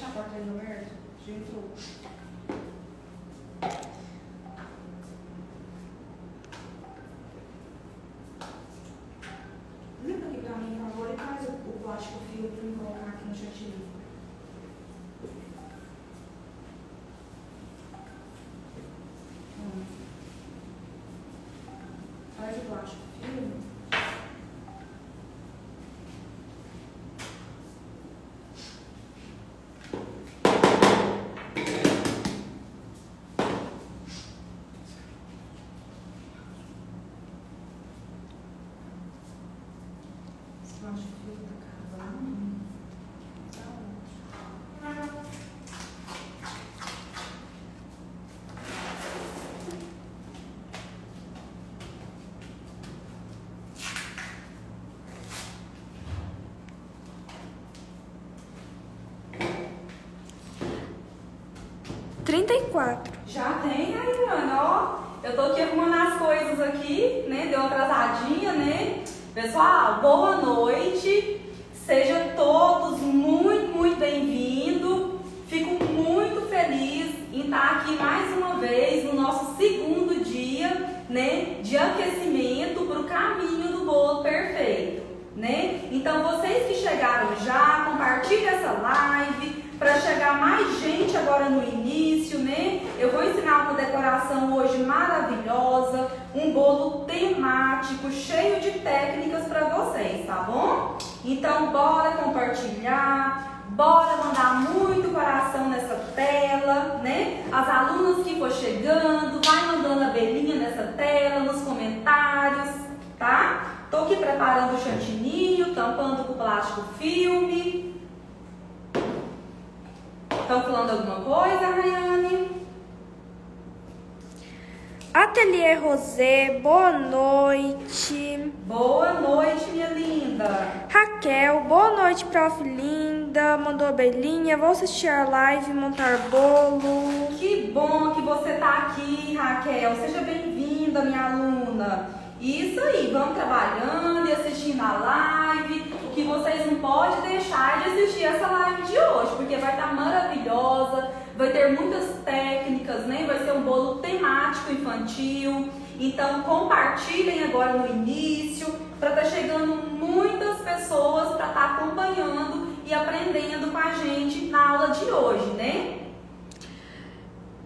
Fecha a porta Roberto. Já entrou. Limpa aqui pra mim, por favor, e traz o, o plástico fio pra eu colocar aqui no chantilly. Hum. Traz o plástico fio. Esse plástico 34. Já tem, Ariana, ó. Eu tô aqui arrumando as coisas aqui, né? Deu uma atrasadinha, né? Pessoal, boa noite. Então bora compartilhar, bora mandar muito coração nessa tela, né? As alunas que for chegando, vai mandando a belinha nessa tela, nos comentários, tá? Tô aqui preparando o chantininho, tampando com plástico filme. Estão falando alguma coisa, Rayane? Ateliê Rosé, boa noite. Boa noite, minha linda. Raquel, boa noite, prof. Linda. Mandou a belinha. Vou assistir a live, montar bolo. Que bom que você tá aqui, Raquel. Seja bem-vinda, minha aluna. Isso aí, vamos trabalhando e assistindo a live. O que vocês não podem deixar de assistir essa live de hoje, porque vai estar maravilhosa, vai ter muitas técnicas, né? Vai ser um bolo temático infantil. Então compartilhem agora no início, para estar chegando muitas pessoas para estar acompanhando e aprendendo com a gente na aula de hoje, né?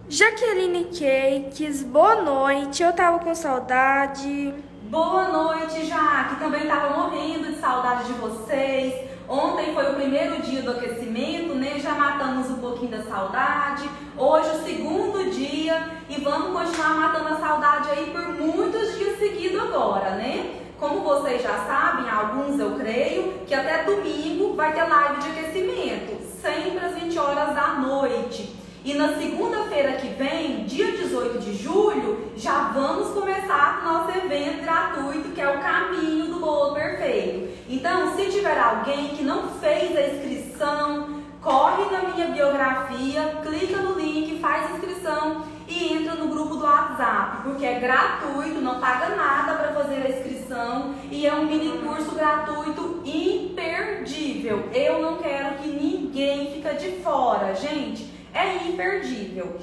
Jaqueline Cakes, boa noite. Eu tava com saudade. Boa noite, Jaque. Também estava morrendo de saudade de vocês. Ontem foi o primeiro dia do aquecimento, né? Já matamos um pouquinho da saudade. Hoje o segundo dia e vamos continuar matando a saudade aí por muitos dias seguidos agora, né? Como vocês já sabem, alguns eu creio, que até domingo vai ter live de aquecimento, sempre às 20 horas da noite. E na segunda-feira que vem, dia 18 de julho, já vamos começar nosso evento gratuito, que é o Caminho do Bolo Perfeito. Então, se tiver alguém que não fez a inscrição, corre na minha biografia, clica no link, faz inscrição e entra no grupo do WhatsApp, porque é gratuito, não paga nada para fazer a inscrição e é um mini curso gratuito imperdível. Eu não quero que ninguém fique de fora, gente é imperdível.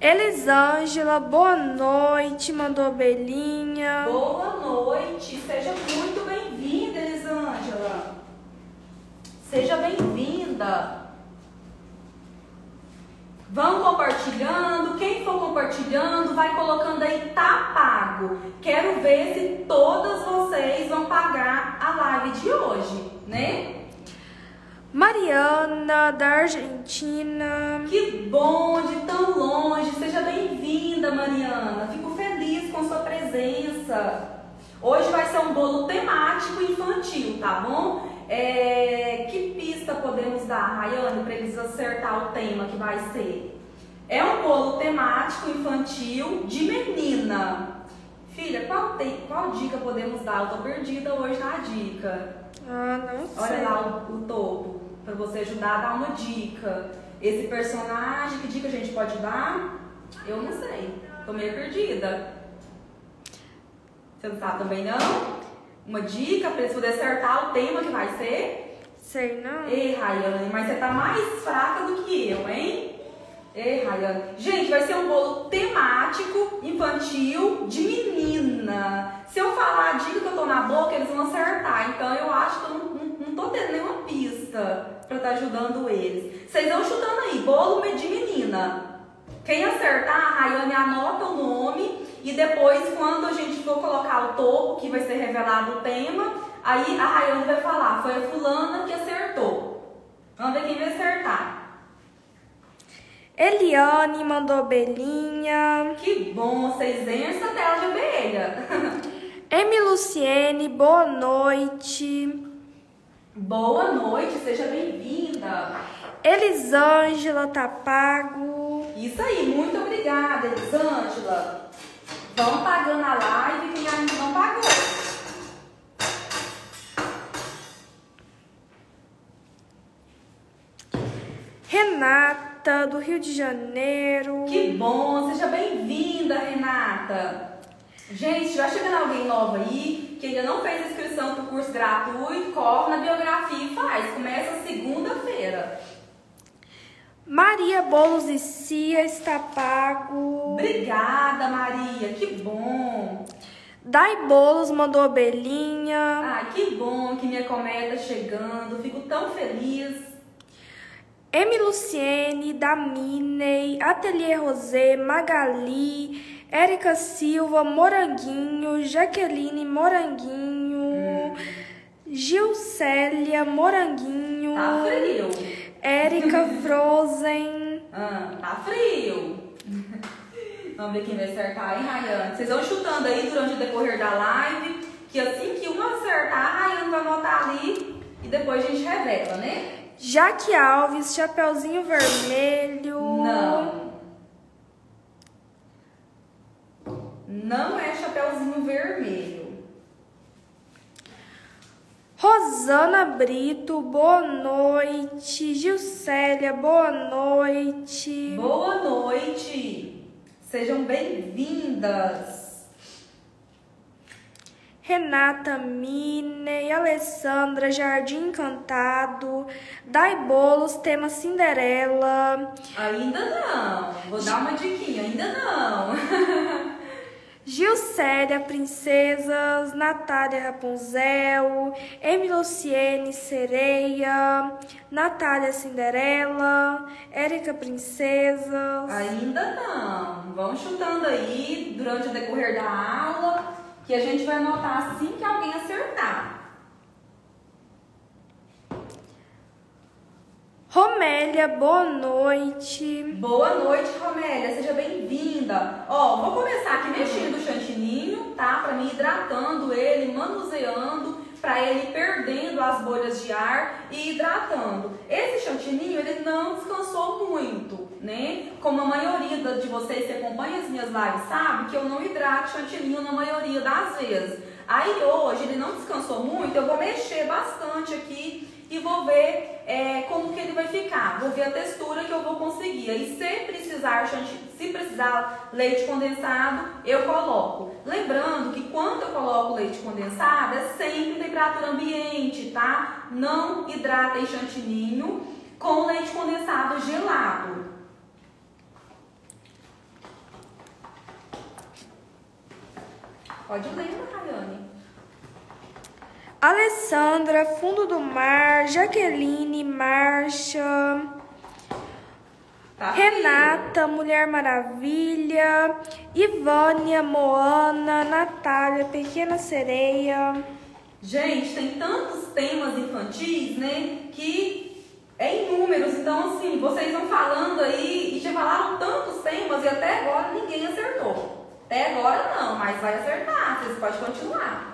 Elisângela, boa noite, mandou belinha. Boa noite, seja muito bem-vinda, Elisângela. Seja bem-vinda. Vão compartilhando, quem for compartilhando, vai colocando aí tá pago. Quero ver se todas vocês vão pagar a live de hoje, né? Mariana, da Argentina. Que bom de tão longe. Seja bem-vinda, Mariana. Fico feliz com sua presença. Hoje vai ser um bolo temático infantil, tá bom? É... Que pista podemos dar, Rayane, para eles acertar o tema que vai ser? É um bolo temático infantil de menina. Filha, qual, tem, qual dica podemos dar? Eu tô perdida hoje na dica. Ah, não sei. Olha lá o, o topo, para você ajudar a dar uma dica. Esse personagem, que dica a gente pode dar? Eu não sei. Tô meio perdida. Você não sabe também não? Uma dica para eles poderem acertar o tema que vai ser? Sei não. Ei, Rayane, mas você tá mais fraca do que eu, hein? Ei, Rayane. Gente, vai ser um bolo temático, infantil, de menina. Se eu falar a dica que eu tô na boca, eles vão acertar. Então eu acho que eu não, não, não tô tendo nenhuma pista pra estar tá ajudando eles. Vocês vão chutando aí, bolo de menina. Quem acertar, a Rayane anota o nome e depois, quando a gente for colocar o topo, que vai ser revelado o tema, aí a Rayane vai falar, foi a fulana que acertou. Vamos ver quem vai acertar. Eliane mandou abelhinha. Que bom, vocês veem essa tela de abelha. Emi Luciene, boa noite. Boa noite, seja bem-vinda. Elisângela tá pago. Isso aí, muito obrigada, Elisângela. Vão pagando a live quem ainda não pagou. Renata, do Rio de Janeiro. Que bom, seja bem-vinda, Renata. Gente, já chegando alguém novo aí, que ainda não fez inscrição para o curso gratuito, corre na biografia e faz. Começa segunda-feira. Maria Bolos e Cia está pago. Obrigada, Maria. Que bom. Dai Bolos mandou abelhinha. Ai, que bom que minha comédia tá chegando. Fico tão feliz. M. Luciene, Daminei, Atelier Rosé, Magali, Érica Silva, Moranguinho, Jaqueline Moranguinho, hum. Gilcélia Moranguinho. Tá frio. Érica Frozen. Ah, tá frio. Vamos ver quem vai acertar, hein, Rayane? Vocês vão chutando aí durante o decorrer da live, que assim que uma acertar, a Rayane vai anotar ali e depois a gente revela, né? Jaque Alves, Chapeuzinho Vermelho. Não. Não é Chapeuzinho Vermelho. Rosana Brito, boa noite. Gilcélia, boa noite. Boa noite. Sejam bem-vindas. Renata Mine, Alessandra Jardim Encantado, Dai Bolos, tema Cinderela. Ainda não. Vou dar uma diquinha, ainda não. Gilcélia Princesas, Natália Rapunzel, Emilociene Sereia, Natália Cinderela, Érica Princesas. Ainda não. Vão chutando aí durante o decorrer da aula que a gente vai anotar assim que alguém acertar. Romélia, boa noite. Boa noite, Romélia. Seja bem-vinda. Ó, vou começar aqui mexendo o chantininho, tá? Para mim hidratando ele, manuseando para ele perdendo as bolhas de ar e hidratando. Esse chantininho, ele não descansou muito, né? Como a maioria de vocês que acompanham as minhas lives sabe que eu não hidrato chantininho na maioria das vezes. Aí hoje ele não descansou muito, eu vou mexer bastante aqui e vou ver é, como que ele vai ficar. Vou ver a textura que eu vou conseguir. Aí se precisar, se precisar leite condensado, eu coloco. Lembrando que quando eu coloco leite condensado, é sempre temperatura ambiente, tá? Não hidratem chantininho com leite condensado gelado. Pode ler, Rayane. Alessandra, Fundo do Mar, Jaqueline, Marcha, tá Renata, Mulher Maravilha, Ivânia, Moana, Natália, Pequena Sereia. Gente, tem tantos temas infantis, né, que é inúmeros. Então, assim, vocês vão falando aí e já falaram tantos temas e até agora ninguém acertou. Até agora não, mas vai acertar, vocês podem continuar.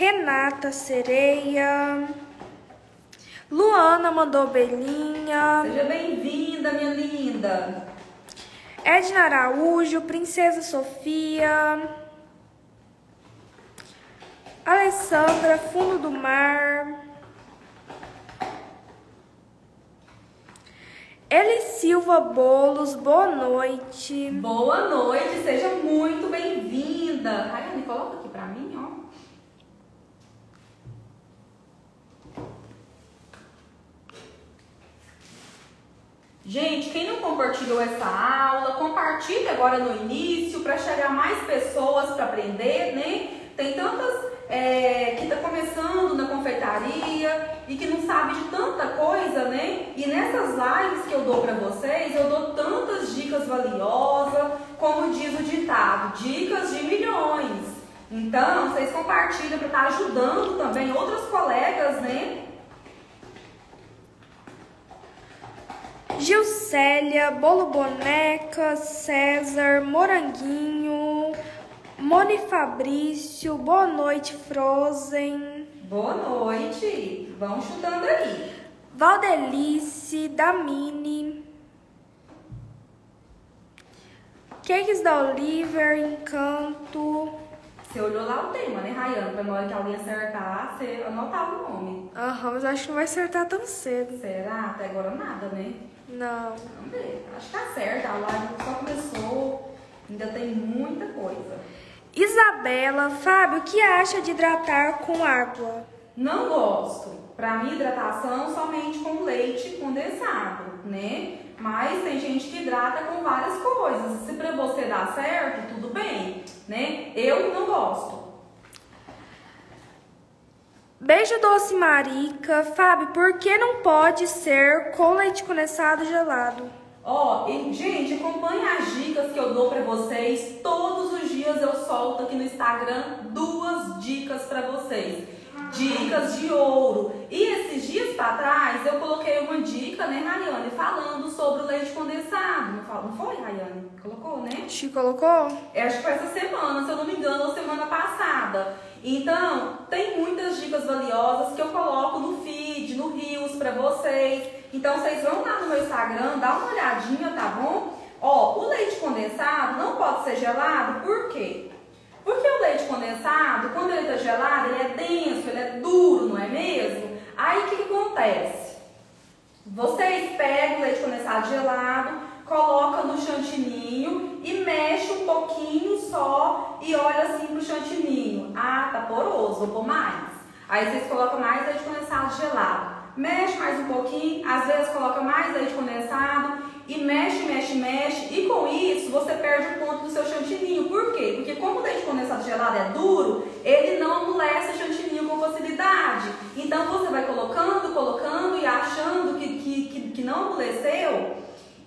Renata Sereia, Luana mandou belinha. Seja bem-vinda, minha linda. Edna Araújo, Princesa Sofia. Alessandra, Fundo do Mar. Eli Silva Bolos, boa noite. Boa noite, seja muito bem-vinda. Raiane, coloca aqui pra mim, ó. Gente, quem não compartilhou essa aula, compartilhe agora no início para chegar mais pessoas para aprender, né? Tem tantas é, que está começando na confeitaria e que não sabe de tanta coisa, né? E nessas lives que eu dou para vocês, eu dou tantas dicas valiosas, como diz o ditado, dicas de milhões. Então, vocês compartilham para estar tá ajudando também outros colegas, né? Gilcélia, Bolo Boneca, César, Moranguinho, Moni Fabrício, boa noite, Frozen. Boa noite, vão chutando aí. Valdelice, Damini. Cakes da Oliver, Encanto. Você olhou lá o tema, né, Rayane? Pra na hora que alguém acertar, você anotava o nome. Aham, mas acho que não vai acertar tão cedo. Será? Até agora nada, né? Não. Acho que tá certo. A live só começou. Ainda tem muita coisa. Isabela, Fábio, o que acha de hidratar com água? Não gosto. Para mim, hidratação somente com leite condensado, né? Mas tem gente que hidrata com várias coisas. Se para você dar certo, tudo bem, né? Eu não gosto. Beijo doce Marica. Fábio, por que não pode ser com leite condensado gelado? Ó, oh, gente, acompanhe as dicas que eu dou para vocês. Todos os dias eu solto aqui no Instagram duas dicas para vocês. Dicas de ouro. E esses dias para trás eu coloquei uma dica, né, Rayane, falando sobre o leite condensado. Não foi, Rayane? Colocou, né? Te colocou? É, acho que foi essa semana, se eu não me engano, ou semana passada. Então, tem muitas dicas valiosas que eu coloco no feed, no Rios para vocês. Então, vocês vão lá no meu Instagram, dá uma olhadinha, tá bom? Ó, o leite condensado não pode ser gelado, por quê? Porque o leite condensado, quando ele está gelado, ele é denso, ele é duro, não é mesmo? Aí o que, que acontece? Vocês pegam o leite condensado gelado, coloca no chantininho e mexe um pouquinho só e olha assim pro chantininho. Ah, tá poroso, vou pôr mais. Aí vocês colocam mais leite condensado gelado. Mexe mais um pouquinho, às vezes coloca mais leite condensado e mexe, mexe, mexe. E com isso você perde o ponto do seu chantininho. Por quê? Porque como o leite condensado gelado é duro, ele não amolece o chantininho com facilidade. Então você vai colocando, colocando e achando que, que, que, que não amoleceu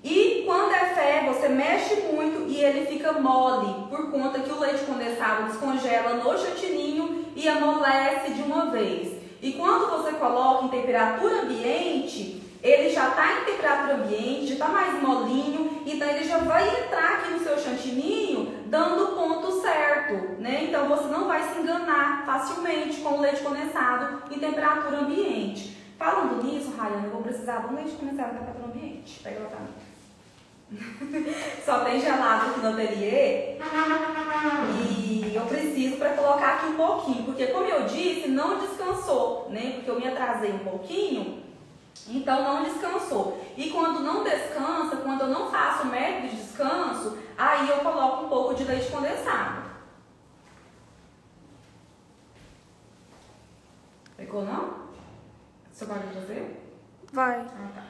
e quando é fé, você mexe muito e ele fica mole, por conta que o leite condensado descongela no chantininho e amolece de uma vez. E quando você coloca em temperatura ambiente, ele já está em temperatura ambiente, já está mais molinho, então ele já vai entrar aqui no seu chantininho dando o ponto certo, né? Então você não vai se enganar facilmente com o leite condensado em temperatura ambiente. Falando nisso, Rayane, eu vou precisar de um leite condensado em temperatura ambiente. Pega lá pra mim. Só tem gelado aqui no ateliê. E eu preciso para colocar aqui um pouquinho. Porque como eu disse, não descansou, né? Porque eu me atrasei um pouquinho. Então não descansou. E quando não descansa, quando eu não faço método de descanso, aí eu coloco um pouco de leite condensado. Pegou não? Você pode fazer? Vai. Ah, tá.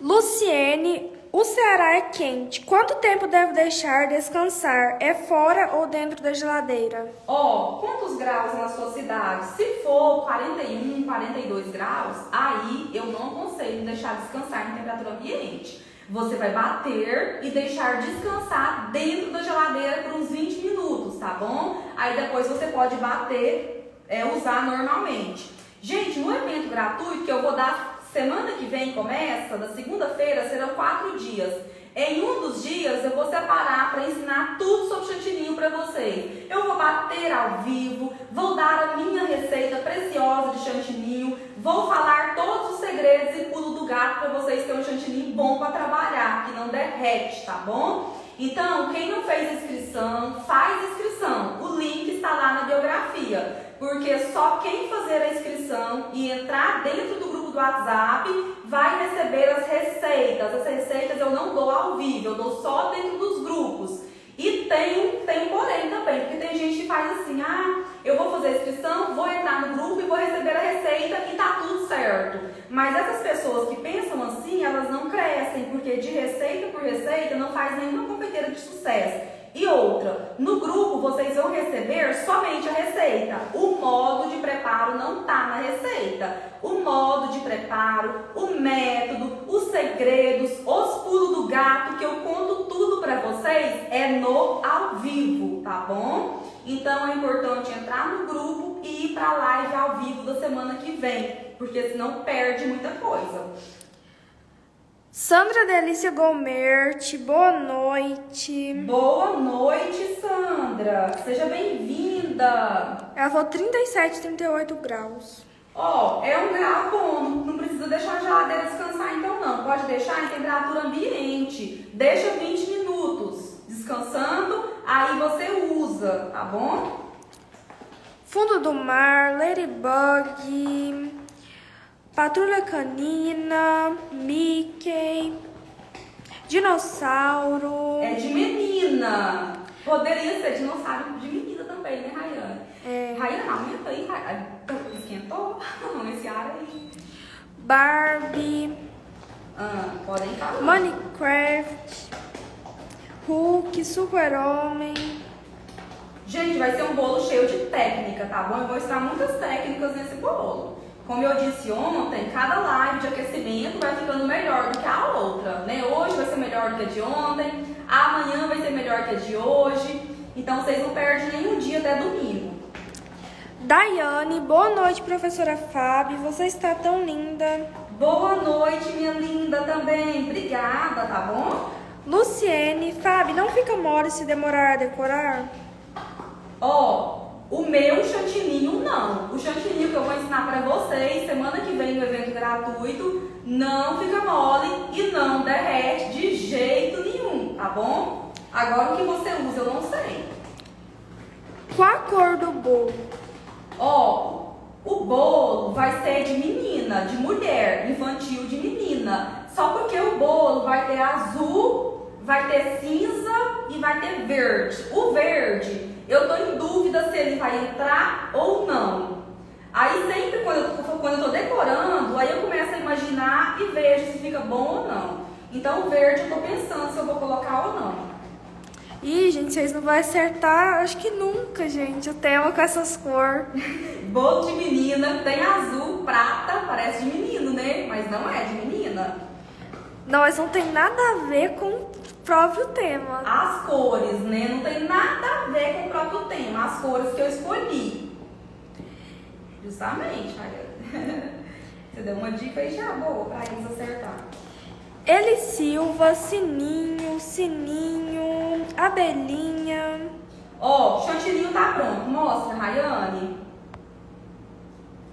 Luciene o Ceará é quente. Quanto tempo deve deixar descansar? É fora ou dentro da geladeira? Ó, oh, quantos graus na sua cidade? Se for 41, 42 graus, aí eu não aconselho deixar descansar em temperatura ambiente. Você vai bater e deixar descansar dentro da geladeira por uns 20 minutos, tá bom? Aí depois você pode bater, é, usar normalmente. Gente, no evento gratuito que eu vou dar Semana que vem começa, na segunda-feira, serão quatro dias. Em um dos dias eu vou separar para ensinar tudo sobre chantininho para vocês. Eu vou bater ao vivo, vou dar a minha receita preciosa de chantininho, vou falar todos os segredos e pulo do gato para vocês terem um chantilly bom para trabalhar, que não derrete, tá bom? Então, quem não fez inscrição, faz inscrição. O link está lá na biografia, porque só quem fazer a inscrição e entrar dentro do grupo do WhatsApp vai receber as receitas. As receitas eu não dou ao vivo, eu dou só dentro dos grupos. E tem tem porém também, porque tem gente que faz assim, ah, eu vou fazer a inscrição, vou entrar no grupo e vou receber a receita e tá tudo certo. Mas essas pessoas que pensam assim, elas não crescem, porque de receita por receita não faz nenhuma confeiteira de sucesso. E outra, no grupo vocês vão receber somente a receita. O modo de preparo não está na receita. O modo de preparo, o método, os segredos, os pulos do gato, que eu conto tudo para vocês, é no ao vivo, tá bom? Então é importante entrar no grupo e ir para a live ao vivo da semana que vem, porque senão perde muita coisa. Sandra Delícia Gomert, boa noite. Boa noite, Sandra. Seja bem-vinda. Ela falou 37, 38 graus. Ó, oh, é um grau bom, não, não precisa deixar a geladeira descansar então não. Pode deixar em temperatura ambiente. Deixa 20 minutos descansando, aí você usa, tá bom? Fundo do mar, Ladybug, Patrulha Canina, Mickey, Dinossauro. É de menina. Poderia ser dinossauro de menina também, né, Rayane? É. Rayane, aumenta aí. Esquentou? Esse ar aí. Barbie. Ah, podem falar. Minecraft. Hulk, Super-Homem. Gente, vai ser um bolo cheio de técnica, tá bom? Eu vou mostrar muitas técnicas nesse bolo. Como eu disse ontem, cada live de aquecimento vai ficando melhor do que a outra, né? Hoje vai ser melhor do que a de ontem, amanhã vai ser melhor que a de hoje. Então vocês não perdem nenhum dia até domingo. Daiane, boa noite, professora Fábio. Você está tão linda. Boa noite, minha linda também. Obrigada, tá bom? Luciene, Fábio, não fica mole se demorar a decorar? Ó, o meu chantininho não. O chantininho que eu vou ensinar para vocês semana que vem no evento gratuito não fica mole e não derrete de jeito nenhum, tá bom? Agora o que você usa eu não sei. Qual a cor do bolo? Ó, o bolo vai ser de menina, de mulher, infantil de menina. Só porque o bolo vai ter azul, vai ter cinza e vai ter verde. O verde eu estou em dúvida se ele vai entrar ou não. Aí sempre quando eu, quando eu tô decorando, aí eu começo a imaginar e vejo se fica bom ou não. Então o verde eu estou pensando se eu vou colocar ou não. Ih, gente, vocês não vão acertar, acho que nunca, gente, o tema com essas cores. Bolo de menina, tem azul, prata, parece de menino, né? Mas não é de menina. Não, mas não tem nada a ver com próprio tema. As cores, né? Não tem nada a ver com o próprio tema. As cores que eu escolhi. Justamente, Maria. Você deu uma dica aí já boa pra eles acertar. Eli Silva, Sininho, Sininho, Abelhinha. Ó, oh, o chantilinho tá pronto. Mostra, Rayane.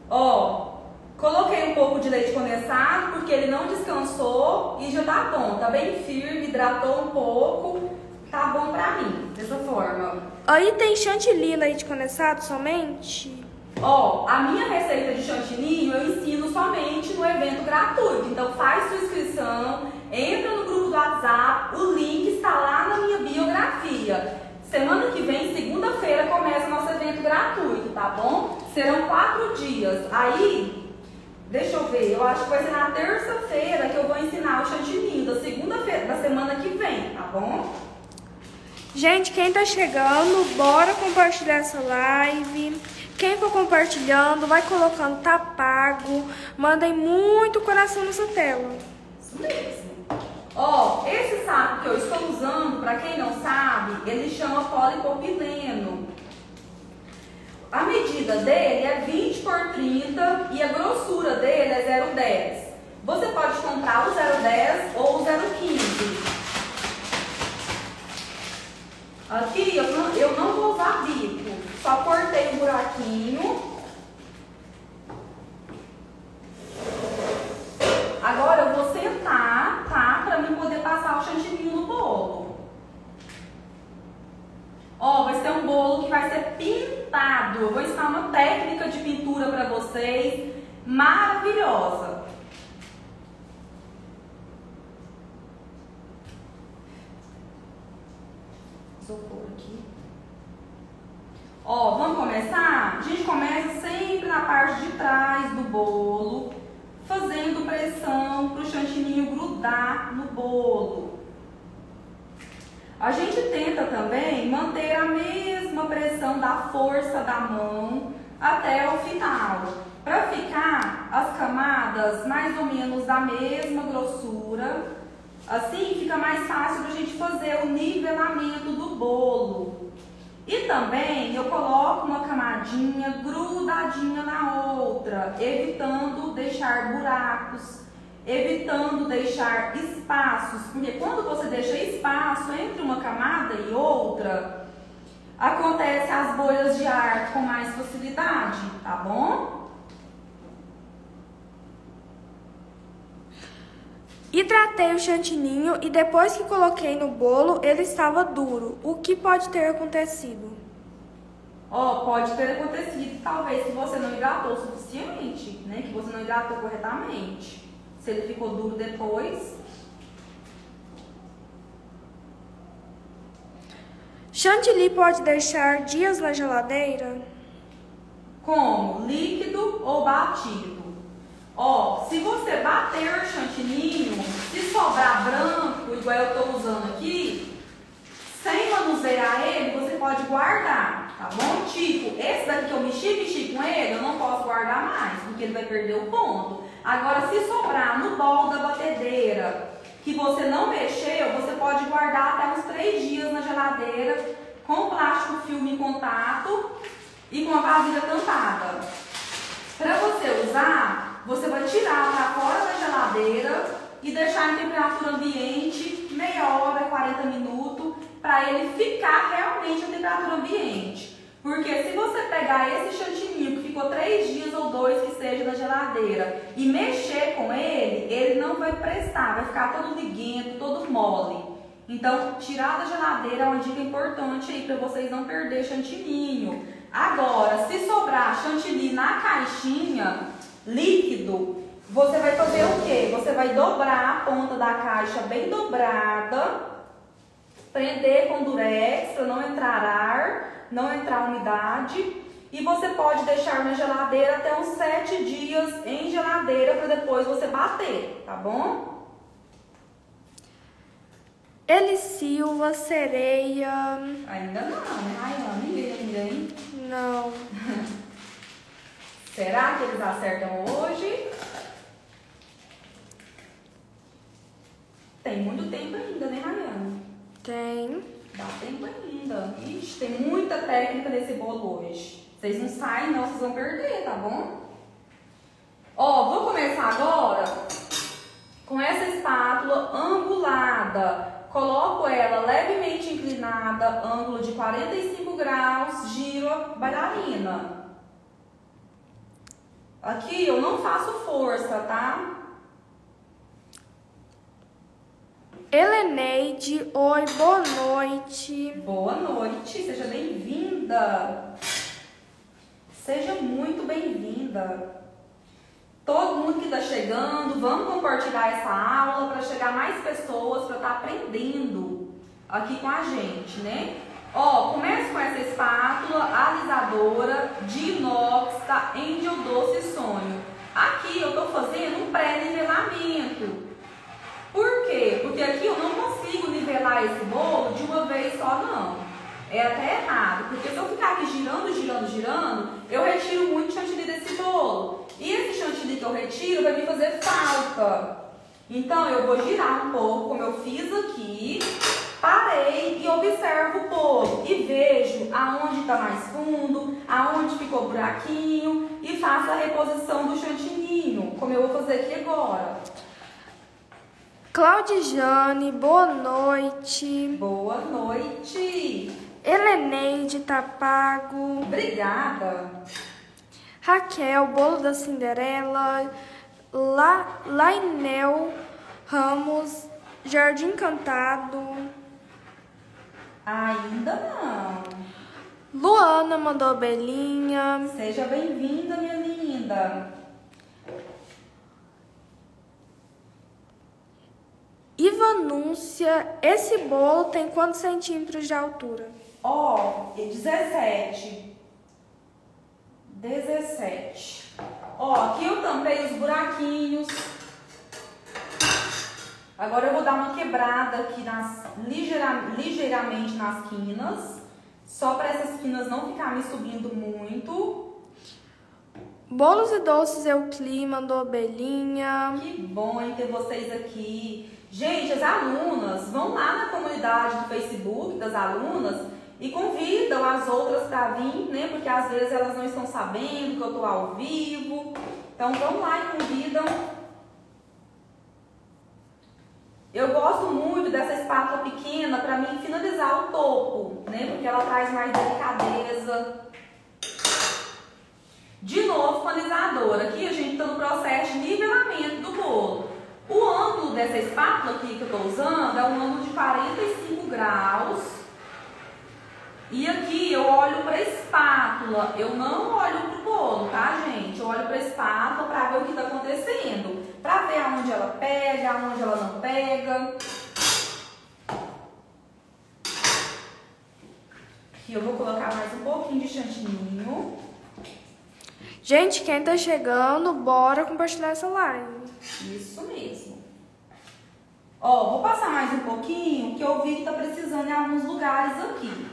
Ó, Coloquei um pouco de leite condensado porque ele não descansou e já tá bom, tá bem firme, hidratou um pouco, tá bom pra mim, dessa forma. Aí tem chantilly leite condensado somente? Ó, a minha receita de chantilly eu ensino somente no evento gratuito, então faz sua inscrição, entra no grupo do WhatsApp, o link está lá na minha biografia. Semana que vem, segunda-feira, começa nosso evento gratuito, tá bom? Serão quatro dias. Aí, Deixa eu ver, eu acho que vai ser na terça-feira que eu vou ensinar o chantininho, da segunda-feira, da semana que vem, tá bom? Gente, quem tá chegando, bora compartilhar essa live. Quem for compartilhando, vai colocando, tá pago. Mandem muito coração nessa tela. Isso mesmo. Ó, esse saco que eu estou usando, para quem não sabe, ele chama polipropileno. A medida dele é 20 por 30 e a grossura dele é 0,10. Você pode comprar o 0,10 ou o 0,15. Aqui eu não, eu não vou usar bico, só cortei o um buraquinho. Agora eu vou sentar, tá? Pra mim poder passar o chantilinho no bolo vai ser pintado. Eu vou ensinar uma técnica de pintura para vocês maravilhosa. Isopor aqui. Ó, vamos começar? A gente começa sempre na parte de trás do bolo, fazendo pressão para o chantininho grudar no bolo. A gente tenta também manter a mesma pressão da força da mão até o final, para ficar as camadas mais ou menos da mesma grossura. Assim fica mais fácil a gente fazer o nivelamento do bolo. E também eu coloco uma camadinha grudadinha na outra, evitando deixar buracos, evitando deixar espaços, porque quando você deixa espaço entre uma camada e outra, acontece as bolhas de ar com mais facilidade, tá bom? Hidratei o chantininho e depois que coloquei no bolo, ele estava duro. O que pode ter acontecido? Ó, pode ter acontecido, talvez, que você não hidratou o suficiente, né? Que você não hidratou corretamente. Se ele ficou duro depois. Chantilly pode deixar dias na geladeira? Como? Líquido ou batido? Ó, se você bater o chantininho, se sobrar branco, igual eu estou usando aqui, sem manusear ele, você pode guardar, tá bom? Tipo, esse daqui que eu mexi, mexi com ele, eu não posso guardar mais, porque ele vai perder o ponto. Agora, se sobrar no bol da batedeira, que você não mexeu, você pode guardar até uns 3 dias na geladeira, com plástico filme em contato e com a vasilha tampada. Para você usar, você vai tirar para fora da geladeira e deixar em temperatura ambiente meia hora, 40 minutos, para ele ficar realmente em temperatura ambiente. Porque se você pegar esse chantininho que ficou três dias ou dois que seja na geladeira e mexer com ele, ele não vai prestar, vai ficar todo liguento, todo mole. Então, tirar da geladeira é uma dica importante aí para vocês não perder chantininho. Agora, se sobrar chantilly na caixinha, líquido, você vai fazer o quê? Você vai dobrar a ponta da caixa bem dobrada, prender com durex para não entrar ar, não entrar umidade. E você pode deixar na geladeira até uns 7 dias em geladeira para depois você bater, tá bom? Eli Silva, sereia. Ainda não, né? Ai, ninguém ainda, hein? Não. Será que eles acertam hoje? Tem muito tempo ainda, né, Rayane? Tem. Dá tempo ainda. Ixi, tem muita técnica nesse bolo hoje. Vocês não saem, não, vocês vão perder, tá bom? Ó, vou começar agora com essa espátula angulada. Coloco ela levemente inclinada, ângulo de 45 graus, giro a bailarina. Aqui eu não faço força, tá? Heleneide, oi, boa noite. Boa noite, seja bem-vinda. Seja muito bem-vinda. Todo mundo que está chegando, vamos compartilhar essa aula para chegar mais pessoas para estar tá aprendendo aqui com a gente, né? Ó, comece com essa espátula alisadora de inox da Angel Doce Sonho. Aqui eu estou fazendo um pré-nivelamento. Por quê? Porque aqui eu não consigo nivelar esse bolo de uma vez só, não. É até errado, porque se eu ficar aqui girando, girando, girando, eu retiro muito chantilly desse bolo. E esse chantilly que eu retiro vai me fazer falta. Então eu vou girar um pouco, como eu fiz aqui, parei e observo o bolo e vejo aonde está mais fundo, aonde ficou buraquinho e faço a reposição do chantininho, como eu vou fazer aqui agora. Claudijane, boa noite. Boa noite. Heleneide tá pago. Obrigada. Raquel, bolo da Cinderela. La, Lainel Ramos, Jardim Cantado. Ainda não. Luana mandou belinha. Seja bem-vinda, minha linda. Ivanúncia, esse bolo tem quantos centímetros de altura? Ó, 17. 17. Ó, aqui eu tampei os buraquinhos. Agora eu vou dar uma quebrada aqui nas, ligeira, ligeiramente nas quinas. Só para essas quinas não ficar me subindo muito. Bolos e doces Eucli mandou belinha. Que bom em ter vocês aqui. Gente, as alunas vão lá na comunidade do Facebook das alunas e convidam as outras para vir, né? Porque às vezes elas não estão sabendo que eu estou ao vivo. Então vão lá e convidam. Eu gosto muito dessa espátula pequena para mim finalizar o topo, né? Porque ela traz mais delicadeza. De novo, finalizador. Aqui a gente está no processo de nivelamento do bolo. O ângulo dessa espátula aqui que eu estou usando é um ângulo de 45 graus. E aqui eu olho para a espátula, eu não olho para o bolo, tá, gente? Eu olho para a espátula para ver o que está acontecendo, para ver aonde ela pega, aonde ela não pega. Aqui eu vou colocar mais um pouquinho de chantininho. Gente, quem tá chegando, bora compartilhar essa live. Isso mesmo. Ó, vou passar mais um pouquinho, que eu vi que tá precisando em alguns lugares aqui.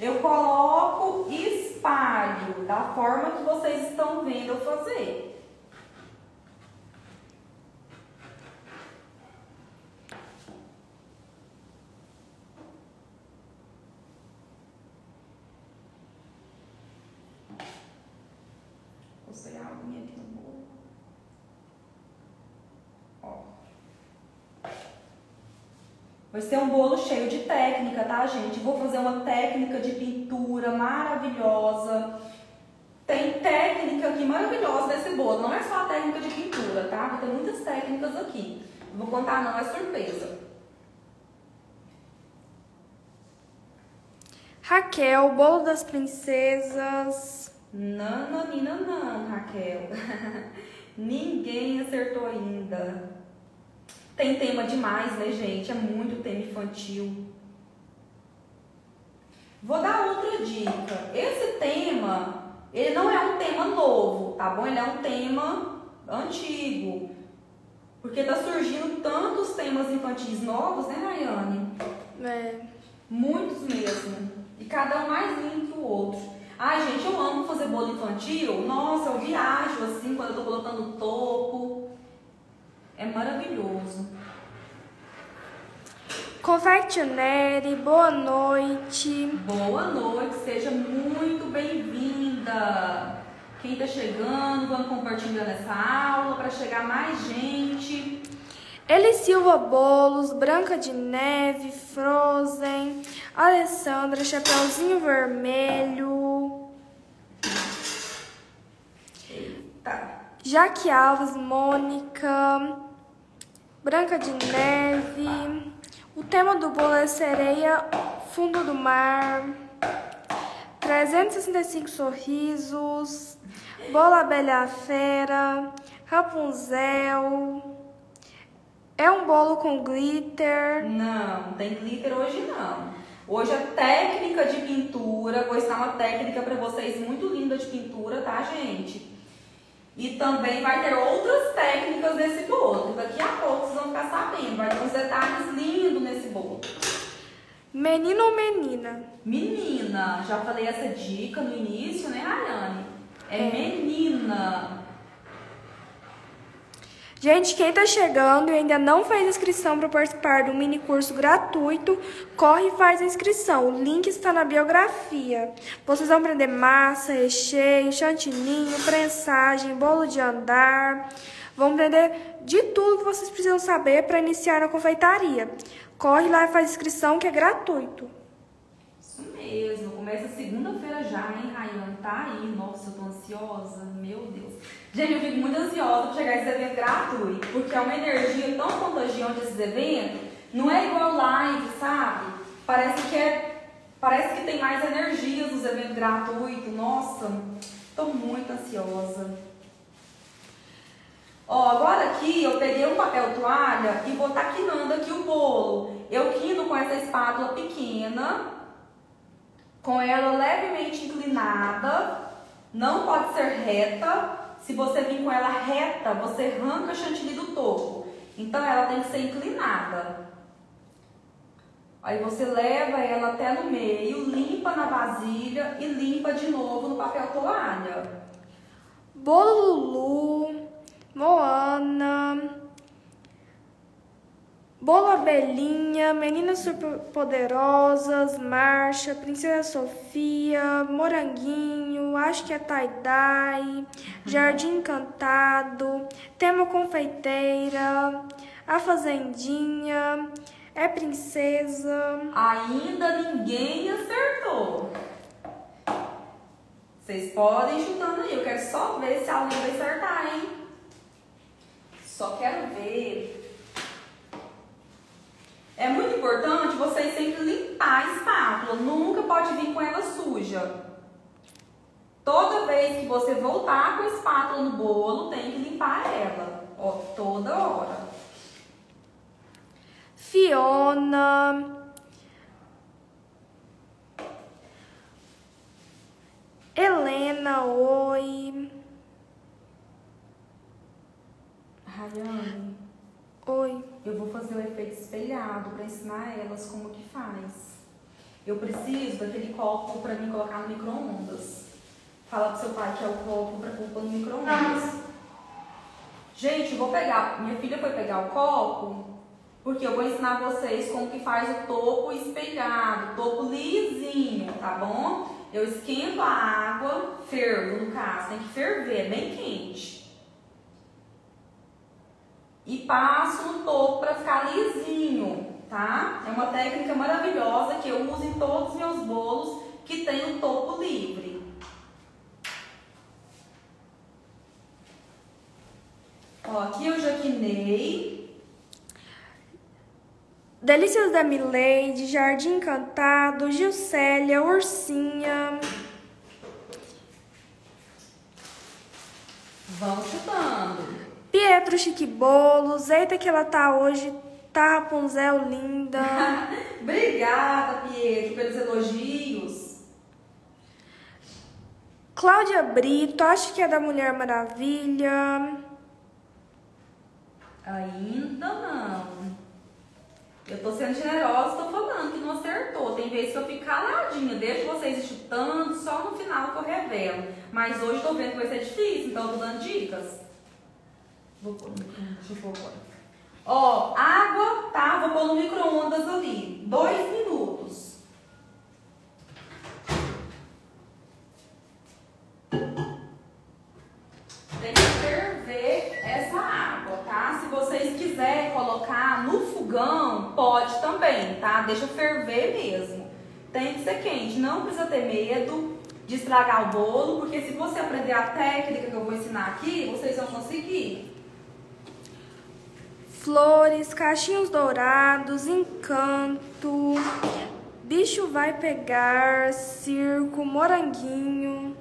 Eu coloco e espalho da forma que vocês estão vendo eu fazer. Postei a aguinha aqui no bolo. Ó. Vai ser um bolo cheio de técnica, tá, gente? Vou fazer uma técnica de pintura maravilhosa. Tem técnica aqui maravilhosa desse bolo. Não é só a técnica de pintura, tá? Ter muitas técnicas aqui. Não vou contar não, é surpresa. Raquel, bolo das princesas. Não, não, não, não, Raquel. Ninguém acertou ainda. Tem tema demais, né, gente? É muito tema infantil. Vou dar outra dica. Esse tema, ele não é um tema novo, tá bom? Ele é um tema antigo. Porque tá surgindo tantos temas infantis novos, né, Rayane? É. Muitos mesmo. E cada um mais lindo que o outro. Ai, gente, eu amo fazer bolo infantil. Nossa, eu viajo assim quando eu tô colocando topo. É maravilhoso. Confectionery, boa noite. Boa noite, seja muito bem-vinda. Quem tá chegando, vamos compartilhando essa aula para chegar mais gente. Eli Silva Bolos, Branca de Neve, Frozen, Alessandra, Chapeuzinho Vermelho, Eita. Jaque Alves, Mônica, Branca de Neve. O tema do bolo é sereia, fundo do mar, 365 sorrisos, Bola Bela Fera, Rapunzel. É um bolo com glitter. Não, tem glitter hoje não. Hoje a técnica de pintura, vou ensinar uma técnica para vocês muito linda de pintura, tá, gente? E também vai ter outras técnicas nesse bolo. Daqui a pouco vocês vão ficar sabendo. Vai ter uns detalhes lindos nesse bolo. Menino ou menina? Menina, já falei essa dica no início, né, Rayane? É menina. Gente, quem tá chegando e ainda não fez inscrição para participar do mini curso gratuito, corre e faz a inscrição. O link está na biografia. Vocês vão aprender massa, recheio, chantininho, prensagem, bolo de andar. Vão aprender de tudo que vocês precisam saber para iniciar na confeitaria. Corre lá e faz inscrição que é gratuito. Isso mesmo. Começa segunda-feira já, hein, Rayane? Tá aí. Nossa, eu tô ansiosa. Meu Deus. Gente, eu fico muito ansiosa para chegar esse evento gratuito, porque é uma energia tão contagiante esses eventos. Não é igual live, sabe? Parece que é, parece que tem mais energias nos eventos gratuitos. Nossa, tô muito ansiosa. Ó, agora aqui eu peguei um papel toalha e vou estar tá quinando aqui o bolo. Eu quino com essa espátula pequena, com ela levemente inclinada, não pode ser reta. Se você vir com ela reta, você arranca a chantilly do topo. Então ela tem que ser inclinada. Aí você leva ela até no meio, limpa na vasilha e limpa de novo no papel toalha. Bolo Lulu, Moana, Bolo Abelhinha, Meninas Superpoderosas, Marcha, Princesa Sofia, Moranguinho, acho que é Taidai, Jardim Encantado, Tema Confeiteira, A Fazendinha, É Princesa. Ainda ninguém acertou. Vocês podem chutando aí, eu quero só ver se alguém vai acertar, hein? Só quero ver. É muito importante vocês sempre limpar a espátula, nunca pode vir com ela suja. Toda vez que você voltar com a espátula no bolo, tem que limpar ela, ó, toda hora. Fiona, Helena, oi. Rayane. Oi. Eu vou fazer o efeito espelhado para ensinar elas como que faz. Eu preciso daquele copo para mim colocar no micro-ondas. Fala pro seu pai que é o copo para pôr no micro-ondas. Gente, vou pegar. Minha filha foi pegar o copo porque eu vou ensinar vocês como que faz o topo espelhado, topo lisinho, tá bom? Eu esquento a água, fervo no caso, tem que ferver, é bem quente e passo no topo para ficar lisinho, tá? É uma técnica maravilhosa que eu uso em todos os meus bolos que tem o topo livre. Ó, aqui eu já quinei. Delícias da Mileide, Jardim Encantado, Gilcélia, Ursinha. Vão chutando. Pietro Chique Bolos, eita que ela tá hoje, tá Rapunzel linda. Obrigada, Pietro, pelos elogios. Cláudia Brito, acho que é da Mulher Maravilha. Ainda não. Eu tô sendo generosa, tô falando que não acertou. Tem vezes que eu fico caladinha, deixo vocês chutando, só no final que eu revelo. Mas hoje tô vendo que vai ser difícil, então eu tô dando dicas. Vou pôr no micro-ondas. Ó, água, tá? Vou pôr no micro-ondas ali. Dois minutos. Tem que ferver essa água, tá? Se vocês quiserem colocar no fogão, pode também, tá? Deixa ferver mesmo. Tem que ser quente, não precisa ter medo de estragar o bolo, porque se você aprender a técnica que eu vou ensinar aqui, vocês vão conseguir flores, cachinhos dourados, encanto, bicho vai pegar, circo, moranguinho.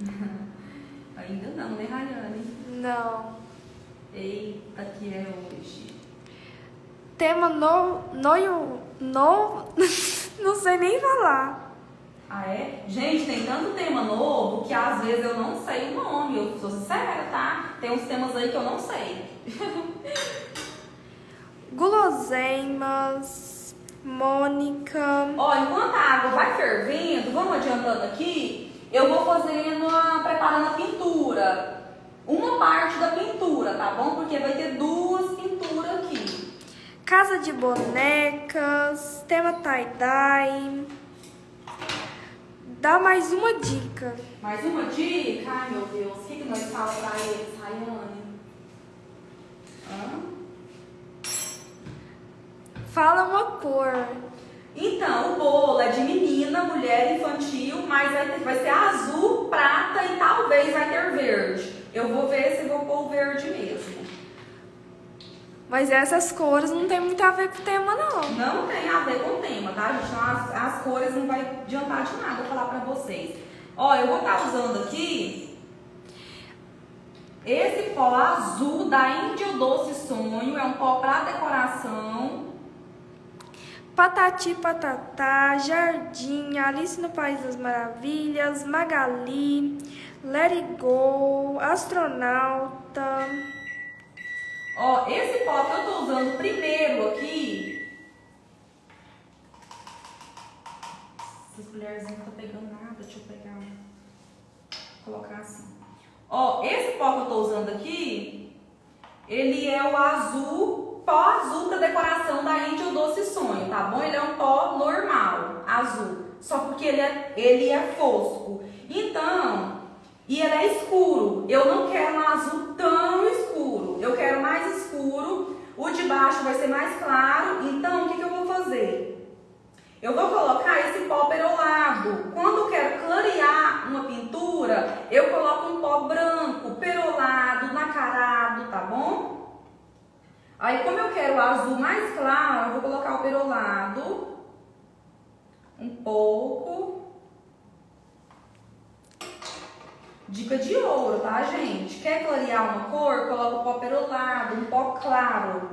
Ainda não, né, Rayane? Não. Eita, que é hoje. Tema novo, no, no, não sei nem falar. Ah, é? Gente, tem tanto tema novo que às vezes eu não sei o nome. Eu sou sincera, tá? Tem uns temas aí que eu não sei. guloseimas, Mônica. Ó, enquanto a água vai fervendo, vamos adiantando aqui, eu vou fazendo a, preparando a pintura. Uma parte da pintura, tá bom? Porque vai ter duas pinturas aqui. Casa de bonecas, tema tie-dye. Dá mais uma dica. Mais uma dica? Ai, meu Deus. O que, que nós falamos pra eles, Rayane? Hã? Fala uma cor. Então, o bolo é de menina, mulher, infantil, mas vai, ser azul, prata e talvez vai ter verde. Eu vou ver se vou pôr o verde mesmo. Mas essas cores não tem muito a ver com o tema, não. Não tem a ver com o tema, tá, gente? São as, as cores não vai adiantar de nada falar pra vocês. Ó, eu vou estar usando aqui esse pó azul da Índio Doce Sonho, é um pó pra decoração. Patati Patatá, Jardim, Alice no País das Maravilhas, Magali, Let It Go, Astronauta. Ó, esse pó que eu tô usando primeiro aqui. Essas colherzinhas não estão pegando nada, deixa eu pegar. Vou colocar assim. Ó, esse pó que eu tô usando aqui, ele é o azul, pó azul para decoração da Índia Doce Sonho, tá bom? Ele é um pó normal, azul. Só porque ele é, ele é fosco. Então, e ele é escuro. Eu não quero um azul tão escuro. Eu quero mais escuro. O de baixo vai ser mais claro. Então, o que, que eu vou fazer? Eu vou colocar esse pó perolado. Quando eu quero clarear uma pintura, eu coloco um pó branco, perolado, nacarado, tá bom? Aí, como eu quero o azul mais claro, eu vou colocar o perolado. Um pouco. Dica de ouro, tá, gente? Quer clarear uma cor? Coloca o pó perolado, um pó claro.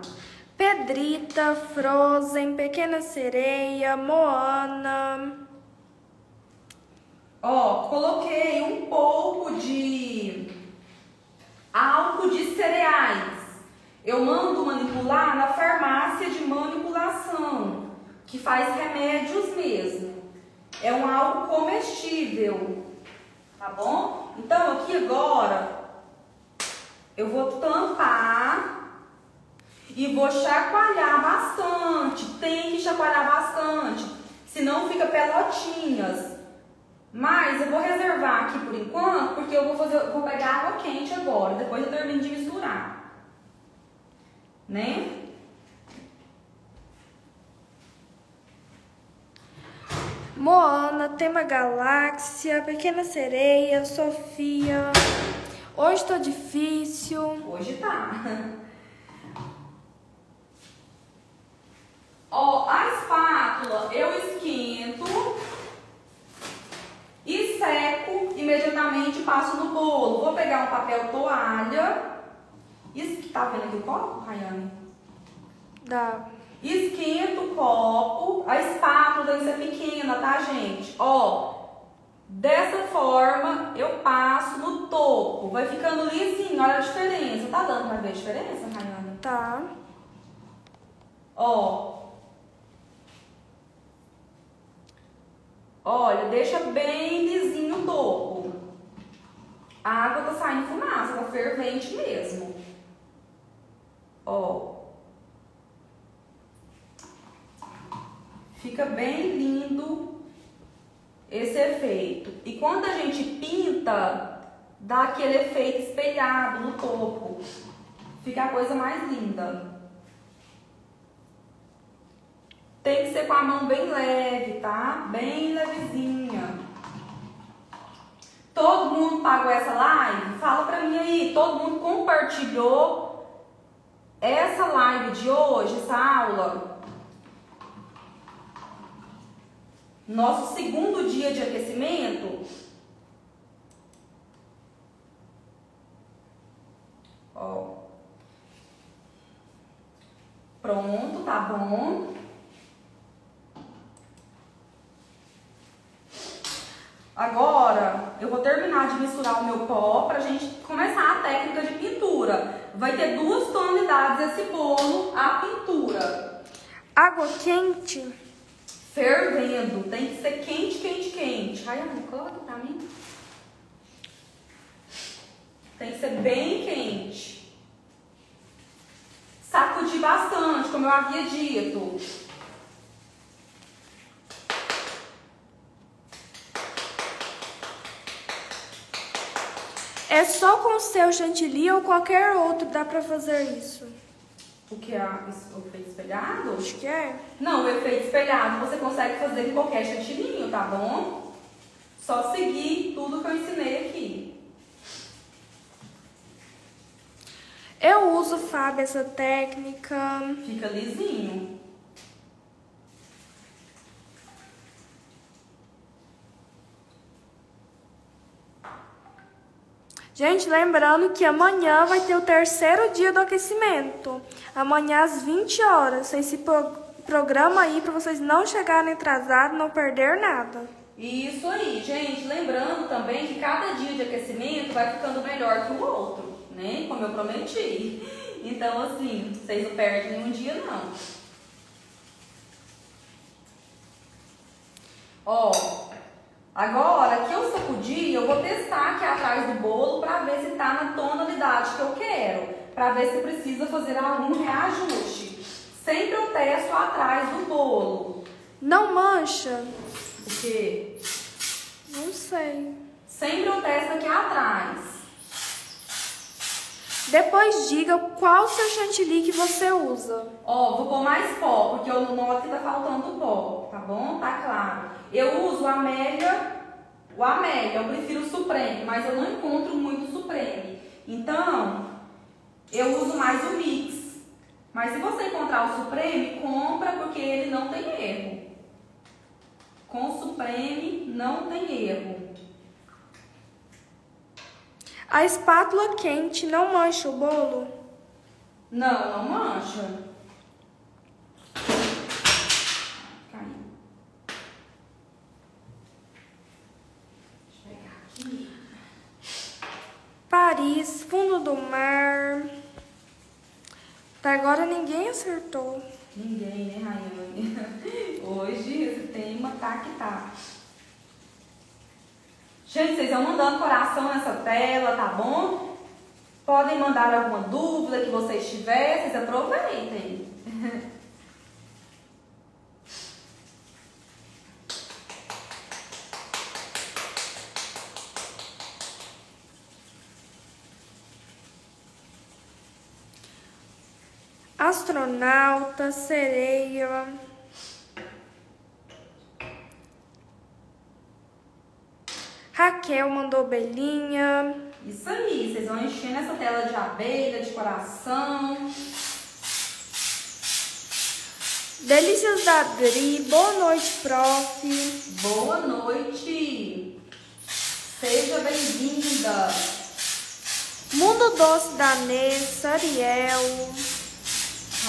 Pedrita, Frozen, Pequena Sereia, Moana. Ó, coloquei um pouco de álcool de cereais. Eu mando manipular na farmácia de manipulação, que faz remédios mesmo. É um álcool comestível, tá bom? Então aqui agora eu vou tampar e vou chacoalhar bastante. Tem que chacoalhar bastante, senão fica pelotinhas. Mas eu vou reservar aqui por enquanto, porque eu vou fazer, vou pegar água quente agora, depois eu termino de misturar. Né? Moana, Tema Galáxia, Pequena Sereia, Sofia. Hoje tô difícil. Hoje tá. Ó, a espátula eu esquento e seco imediatamente passo no bolo. Vou pegar um papel toalha. Isso, tá vendo aqui o copo, Rayane? Dá. Esquento o copo. A espátula tem que ser pequena, tá, gente? Ó, dessa forma eu passo no topo. Vai ficando lisinho, olha a diferença. Tá dando pra ver a diferença, Rayane? Tá. Ó. Olha, deixa bem lisinho o topo. A água tá saindo fumaça, tá fervente mesmo. Ó. Fica bem lindo esse efeito. E quando a gente pinta, dá aquele efeito espelhado no topo. Fica a coisa mais linda. Tem que ser com a mão bem leve, tá? Bem levezinha. Todo mundo pagou essa live? Fala pra mim aí. Todo mundo compartilhou essa live de hoje, essa aula? Nosso segundo dia de aquecimento. Ó. Pronto, tá bom. Agora, eu vou terminar de misturar o meu pó pra gente começar a técnica de pintura. Vai ter duas tonalidades esse bolo, a pintura. Água quente. Fervendo, tem que ser quente, quente, quente. Rayane, coloca pra mim. Tem que ser bem quente. Sacudir bastante, como eu havia dito. É só com o seu chantilly ou qualquer outro dá pra fazer isso. O que é o efeito espelhado? Acho que é. Não, o efeito espelhado você consegue fazer em qualquer chantilinho, tá bom? Só seguir tudo que eu ensinei aqui. Eu uso, Fábio, essa técnica. Fica lisinho. Gente, lembrando que amanhã vai ter o terceiro dia do aquecimento. Amanhã às 20 horas. Vocês se pro programa aí para vocês não chegarem atrasados, não perder nada. Isso aí, gente. Lembrando também que cada dia de aquecimento vai ficando melhor que o outro, né? Como eu prometi. Então, assim, vocês não perdem um dia, não. Ó, agora que eu sacudi, eu vou testar aqui atrás do bolo para ver se tá na tonalidade que eu quero. Para ver se precisa fazer algum reajuste. Sempre eu testo atrás do bolo. Não mancha? O quê? Não sei. Sempre eu testo aqui atrás. Depois diga qual seu chantilly que você usa. Ó, vou pôr mais pó, porque eu noto que tá faltando pó, tá bom? Tá claro. Eu uso o Amélia, o Amélia, eu prefiro o Supreme, mas eu não encontro muito Supreme. Então, eu uso mais o Mix. Mas se você encontrar o Supreme, compra porque ele não tem erro. Com o Supreme não tem erro. A espátula quente não mancha o bolo? Não, não mancha. Caiu. Deixa eu pegar aqui. Paris, fundo do mar. Até agora ninguém acertou. Ninguém, né, Rayane? Hoje esse tema tá que tá. Gente, vocês vão mandando coração nessa tela, tá bom? Podem mandar alguma dúvida que vocês tiverem, vocês aproveitem. Astronauta, sereia. Raquel mandou belinha. Isso aí, vocês vão enchendo essa tela de abelha, de coração. Delícias da Dri, boa noite, prof. Boa noite. Seja bem-vinda. Mundo Doce da Nessa, Ariel.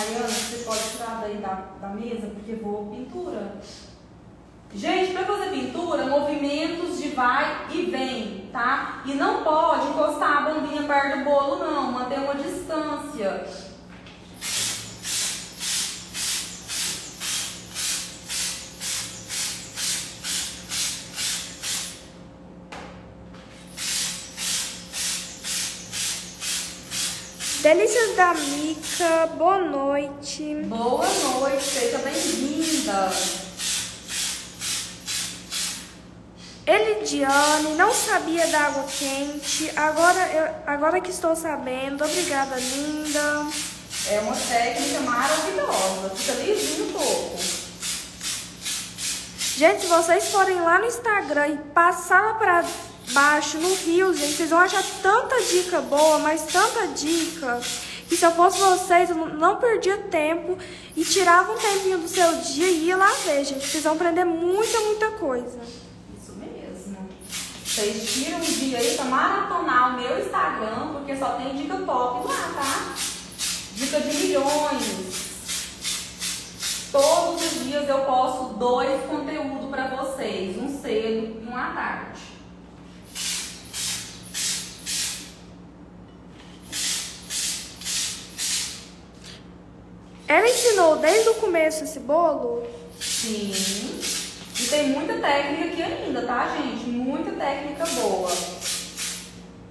Mariana, você pode tirar daí da, da mesa, porque vou pintura. Gente, para fazer pintura, movimentos de vai e vem, tá? E não pode encostar a bombinha perto do bolo, não. Manter uma distância. Delícias da Mica, boa noite. Boa noite, seja bem-vinda. Elidiane, não sabia da água quente, agora, eu, agora que estou sabendo, obrigada, linda. É uma técnica maravilhosa, fica lisinho o topo. Gente, vocês forem lá no Instagram e passar pra baixo, no Rio, gente, vocês vão achar tanta dica boa, mas tanta dica, que se eu fosse vocês, eu não perdia tempo e tirava um tempinho do seu dia e ia lá ver, gente. Vocês vão aprender muita, muita coisa. Isso mesmo. Vocês tiram um dia aí pra maratonar o meu Instagram, porque só tem dica top lá, tá? Dica de milhões. Todos os dias eu posto dois conteúdos pra vocês, um cedo e um à tarde. Ela ensinou desde o começo esse bolo? Sim. E tem muita técnica aqui ainda, tá, gente? Muita técnica boa.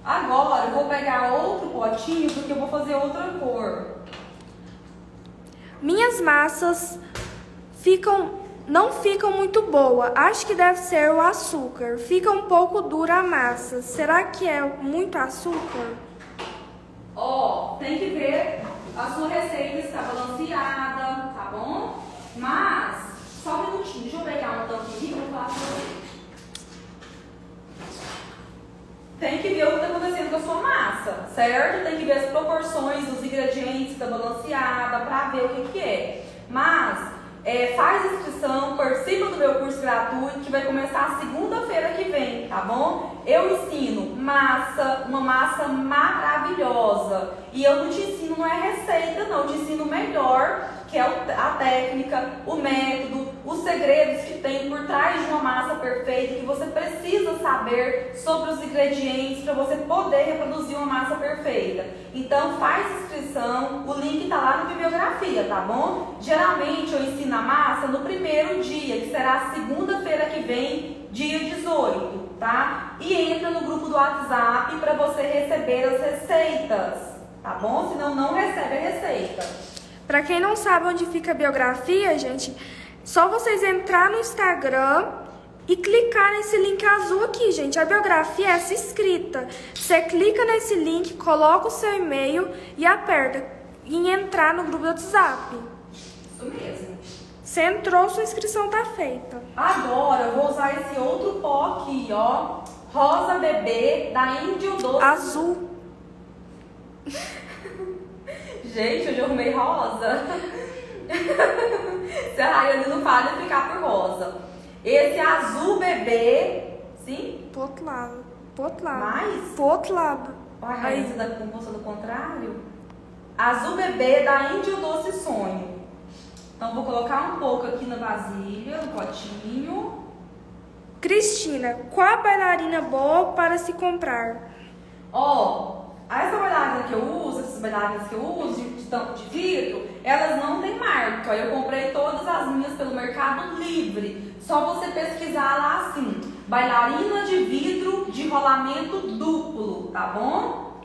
Agora eu vou pegar outro potinho porque eu vou fazer outra cor. Minhas massas ficam não ficam muito boa. Acho que deve ser o açúcar. Fica um pouco dura a massa. Será que é muito açúcar? Ó, tem que ver a sua receita está balanceada, tá bom? Mas, só um minutinho, deixa eu pegar um tanque aqui para falar pra você. Tem que ver o que está acontecendo com a sua massa, certo? Tem que ver as proporções dos ingredientes, está balanceada, para ver o que, que é. Mas, é, faz inscrição, participa do meu curso gratuito que vai começar segunda-feira que vem, tá bom? Eu ensino massa, uma massa maravilhosa. E eu não te ensino, não é receita, não, eu te ensino melhor, que é a técnica, o método, os segredos que tem por trás de uma massa perfeita, que você precisa saber sobre os ingredientes para você poder reproduzir uma massa perfeita. Então faz inscrição, o link está lá na bibliografia, tá bom? Geralmente eu ensino a massa no primeiro dia, que será segunda-feira que vem, dia 18, tá? E entra no grupo do WhatsApp para você receber as receitas, tá bom? Senão não recebe a receita. Para quem não sabe onde fica a biografia, gente, só vocês entrar no Instagram e clicar nesse link azul aqui, gente. A biografia é essa escrita. Você clica nesse link, coloca o seu e-mail e aperta em entrar no grupo do WhatsApp. Isso mesmo. Você entrou, sua inscrição tá feita. Agora eu vou usar esse outro pó aqui, ó. Rosa bebê da Índio Doce. Azul. Gente, hoje eu arrumei rosa. Se a Rayane não falha, ficar por rosa. Esse azul bebê, sim? Pro outro lado. Pro outro lado. Mais? Pro outro lado. Olha a Rayane, você tá com do contrário? Azul bebê da Índio Doce Sonho. Então, vou colocar um pouco aqui na vasilha, no potinho. Cristina, qual a bailarina boa para se comprar? Ó, essa bailarina que eu uso, essas bailarinas que eu uso de, de, de vidro, elas não têm marca. Eu comprei todas as minhas pelo Mercado Livre. Só você pesquisar lá assim, bailarina de vidro de rolamento duplo, tá bom?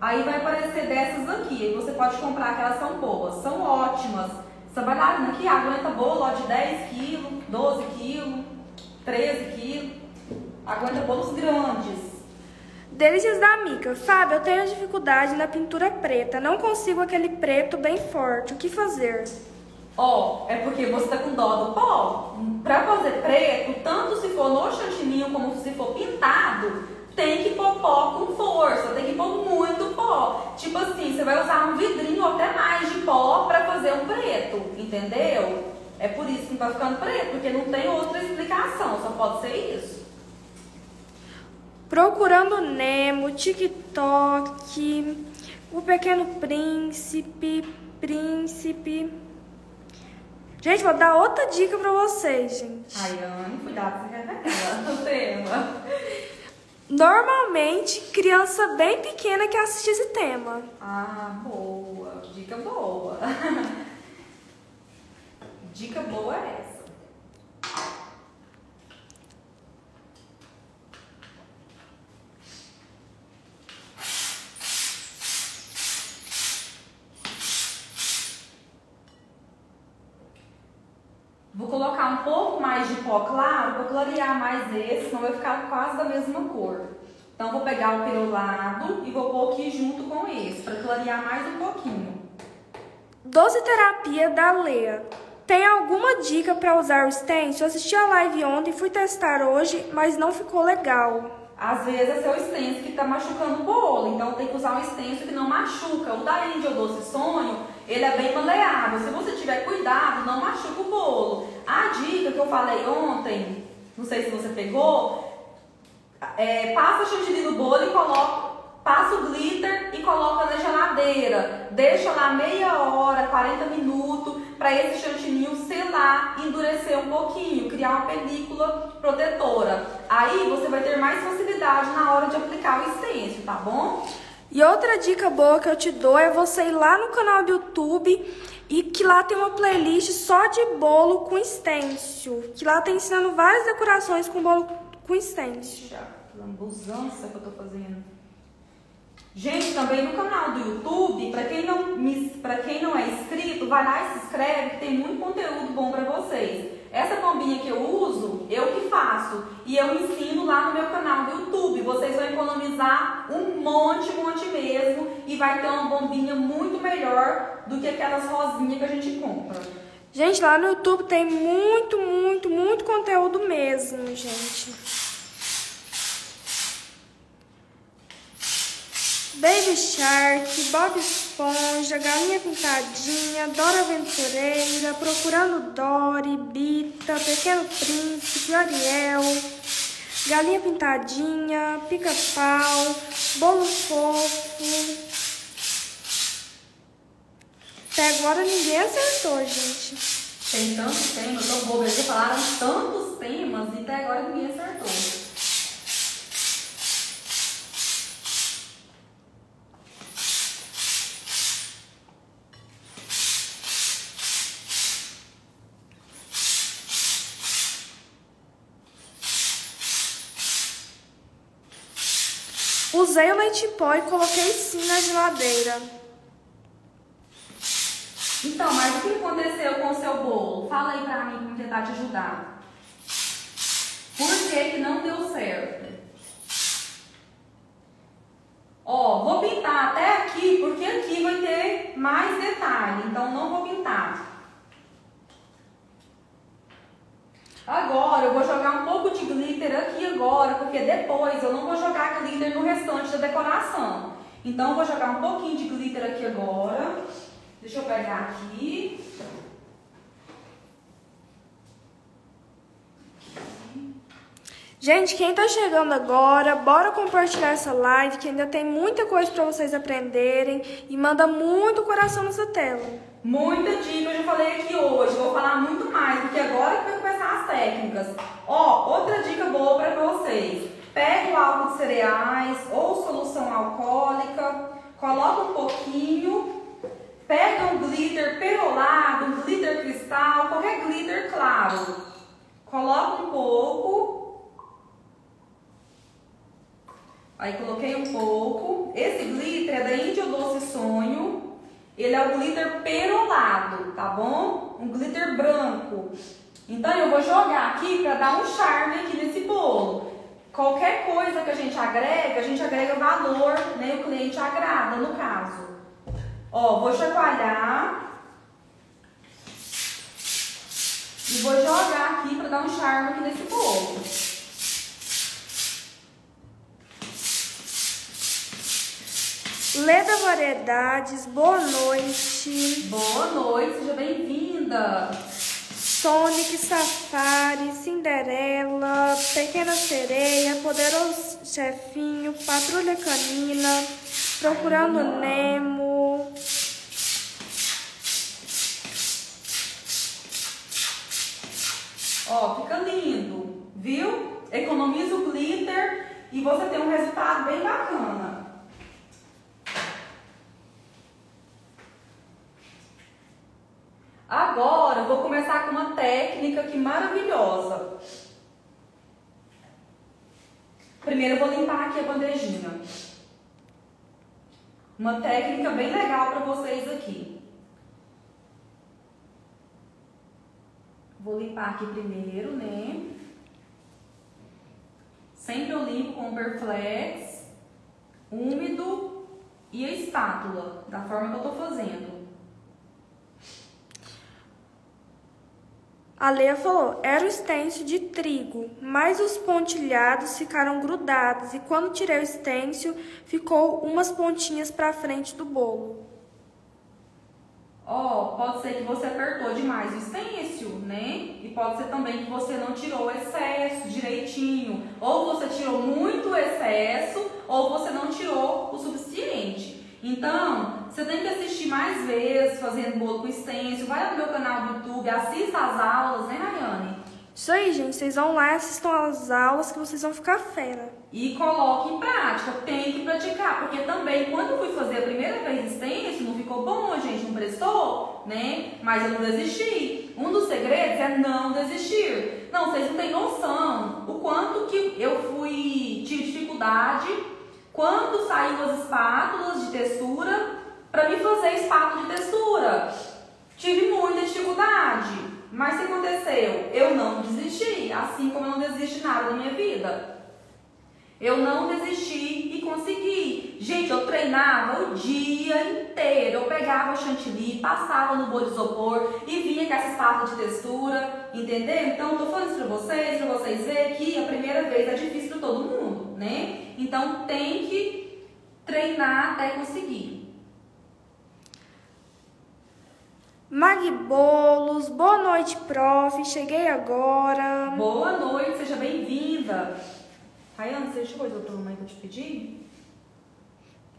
Aí vai aparecer dessas aqui. Você pode comprar que elas são boas, são ótimas. Essa bailarina aqui aguenta bolo de 10 quilos, 12 quilos, 13 quilos. Aguenta bolos grandes. Delícias da Mica. Fábio, eu tenho dificuldade na pintura preta. Não consigo aquele preto bem forte. O que fazer? Ó, oh, é porque você tá com dó do pó. Pra fazer preto, tanto se for no chantininho como se for pintado, tem que pôr pó com força, tem que pôr muito pó. Tipo assim, você vai usar um vidrinho ou até mais de pó pra fazer um preto, entendeu? É por isso que vai ficando preto, porque não tem outra explicação, só pode ser isso. Procurando Nemo, TikTok, O Pequeno Príncipe, Príncipe. Gente, vou dar outra dica pra vocês, gente. Ai, Anne, cuidado, você quer o tema. Normalmente, criança bem pequena que assiste esse tema. Ah, boa. Dica boa. Dica boa é essa. Vou colocar um pouco mais de pó claro para clarear mais esse, senão vai ficar quase da mesma cor. Então vou pegar o perolado e vou pôr aqui junto com esse, para clarear mais um pouquinho. Doce terapia da Lea. Tem alguma dica para usar o stencil? Assisti a live ontem, fui testar hoje, mas não ficou legal. Às vezes é seu stencil que está machucando o bolo, então tem que usar um stencil que não machuca. O da Índia Doce Sonho, ele é bem maleável. Se você tiver cuidado, não machuca o bolo. A dica que eu falei ontem, não sei se você pegou, é, passa chantilly no bolo e coloca, passa o glitter e coloca na geladeira. Deixa lá meia hora, 40 minutos, para esse chantilly selar, endurecer um pouquinho, criar uma película protetora. Aí você vai ter mais facilidade na hora de aplicar o stencil, tá bom? E outra dica boa que eu te dou é você ir lá no canal do YouTube e que lá tem uma playlist só de bolo com stencil. Que lá tem ensinando várias decorações com bolo com stencil. Já, lambusança que eu tô fazendo. Gente, também no canal do YouTube, para quem não quem não é inscrito, vai lá e se inscreve, que tem muito conteúdo bom para vocês. Essa bombinha que eu uso, eu que faço. E eu ensino lá no meu canal do YouTube. Vocês vão economizar um monte, monte mesmo. E vai ter uma bombinha muito melhor do que aquelas rosinhas que a gente compra. Gente, lá no YouTube tem muito, muito, muito conteúdo mesmo, gente. Baby Shark, Bob Esponja, Galinha Pintadinha, Dora Aventureira, Procurando Dory, Bita, Pequeno Príncipe, Ariel, Galinha Pintadinha, Pica-Pau, Bolo Fofo. Até agora ninguém acertou, gente. Tem tantos temas, eu vou ver, falaram tantos temas e até agora ninguém acertou. Usei o leite pó e coloquei sim na geladeira. Então, mas o que aconteceu com o seu bolo? Fala aí pra mim pra tentar te ajudar. Por que que não deu certo? Ó, vou pintar até aqui, porque aqui vai ter mais detalhe, então não vou pintar. Agora eu vou jogar um pouco de glitter aqui agora, porque depois eu não vou jogar glitter no restante da decoração. Então eu vou jogar um pouquinho de glitter aqui agora. Deixa eu pegar aqui. Gente, quem tá chegando agora, bora compartilhar essa live, que ainda tem muita coisa para vocês aprenderem e manda muito coração nessa tela. Muita dica eu já falei aqui hoje, vou falar muito mais, porque agora que vai começar as técnicas. Ó, outra dica boa para vocês. Pega o álcool de cereais ou solução alcoólica, coloca um pouquinho, pega um glitter perolado, um glitter cristal, qualquer glitter claro. Coloca um pouco. Aí coloquei um pouco. Esse glitter é da Índia Doce Sonho. Ele é o glitter perolado, tá bom? Um glitter branco. Então eu vou jogar aqui para dar um charme aqui nesse bolo. Qualquer coisa que a gente agrega, a gente agrega valor, né? O cliente agrada, no caso. Ó, vou chacoalhar. E vou jogar aqui para dar um charme aqui nesse bolo. Leda Variedades, boa noite. Boa noite, seja bem-vinda. Sonic, Safari, Cinderela, Pequena Sereia, Poderoso Chefinho, Patrulha Canina, Procurando Ai, Nemo. Ó, fica lindo, viu? Economiza o glitter e você tem um resultado bem bacana. Agora eu vou começar com uma técnica que maravilhosa. Primeiro eu vou limpar aqui a bandejinha. Uma técnica bem legal para vocês aqui. Vou limpar aqui primeiro, né? Sempre eu limpo com o Perflex, úmido e a espátula, da forma que eu tô fazendo. A Leia falou, era o stencil de trigo, mas os pontilhados ficaram grudados e quando tirei o stencil, ficou umas pontinhas para frente do bolo. Ó, pode ser que você apertou demais o stencil, né? E pode ser também que você não tirou o excesso direitinho. Ou você tirou muito excesso, ou você não tirou o suficiente. Então, você tem que assistir mais vezes fazendo bolo com stencil. Vai no meu canal do YouTube, assista as aulas, né, Rayane? Isso aí, gente, vocês vão lá, assistam às aulas que vocês vão ficar fera. E coloque em prática, tem que praticar, porque também quando eu fui fazer a primeira vez stencil, não ficou bom, gente não prestou, né? Mas eu não desisti. Um dos segredos é não desistir. Não, vocês não têm noção o quanto que eu fui, tive dificuldade quando saiu as espátulas de textura para me fazer espátula de textura. Tive muita dificuldade. Mas o que aconteceu? Eu não desisti, assim como eu não desisti de nada na minha vida. Eu não desisti e consegui. Gente, eu treinava o dia inteiro. Eu pegava o chantilly, passava no bolo de isopor e vinha com essa espátula de textura, entendeu? Então, eu tô falando isso pra vocês, pra vocês verem que a primeira vez é difícil pra todo mundo, né? Então, tem que treinar até conseguir. Mag Bolos, boa noite, prof. Cheguei agora. Boa noite, seja bem-vinda. Rayane, você deixou coisa outra mãe que eu te pedi?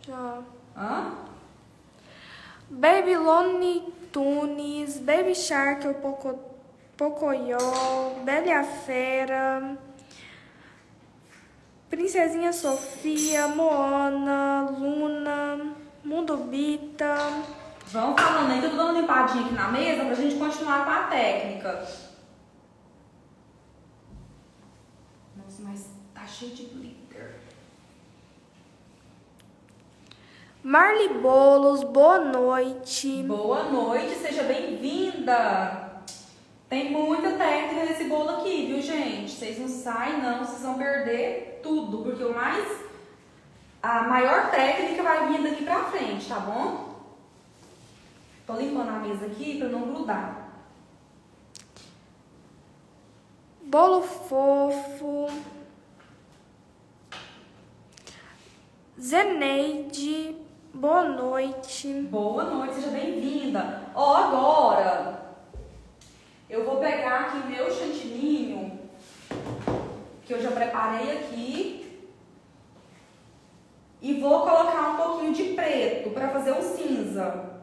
Já. Hã? Baby Lonely Tunes, Baby Shark, o Poco, Pocoyo, Bela a Fera, Princesinha Sofia, Moana, Luna, Mundo Bita. Vamos falando aí, tô dando uma limpadinha aqui na mesa pra gente continuar com a técnica. Nossa, mas tá cheio de glitter. Marli Bolos, boa noite. Boa noite, seja bem-vinda. Tem muita técnica nesse bolo aqui, viu, gente? Vocês não saem, não, vocês vão perder tudo, porque o mais. A maior técnica vai vir daqui pra frente, tá bom? Tô limpando a mesa aqui pra não grudar. Bolo fofo. Zeneide, boa noite. Boa noite, seja bem-vinda. Ó, agora eu vou pegar aqui meu chantininho que eu já preparei aqui e vou colocar um pouquinho de preto para fazer o cinza.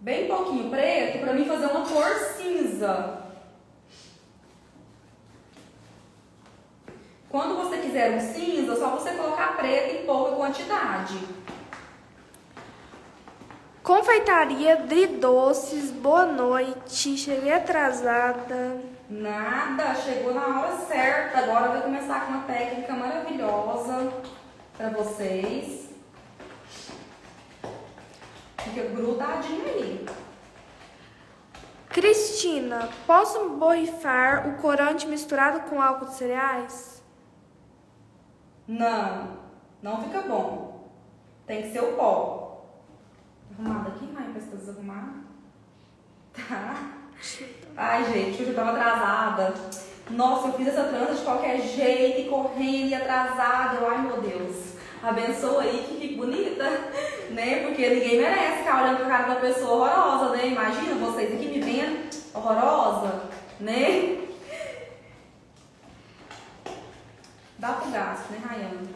Bem pouquinho preto para mim fazer uma cor cinza. Quando você quiser um cinza, é só você colocar preto em pouca quantidade. Confeitaria Dri Doces, boa noite. Cheguei atrasada. Nada, chegou na hora certa. Agora vai começar com uma técnica maravilhosa para vocês. Fica grudadinho aí. Cristina, posso borrifar o corante misturado com álcool de cereais? Não, não fica bom. Tem que ser o pó. Arrumado aqui, Raia, pra você desarrumar. Tá? Ai, gente, hoje eu tava atrasada. Nossa, eu fiz essa trança de qualquer jeito, e correndo e atrasada. Eu, Ai, meu Deus. Abençoa aí que fique bonita, né? Porque ninguém merece ficar olhando pra cara da pessoa horrorosa, né? Imagina vocês aqui me vendo horrorosa, né? Dá pro gasto, né, Rayane?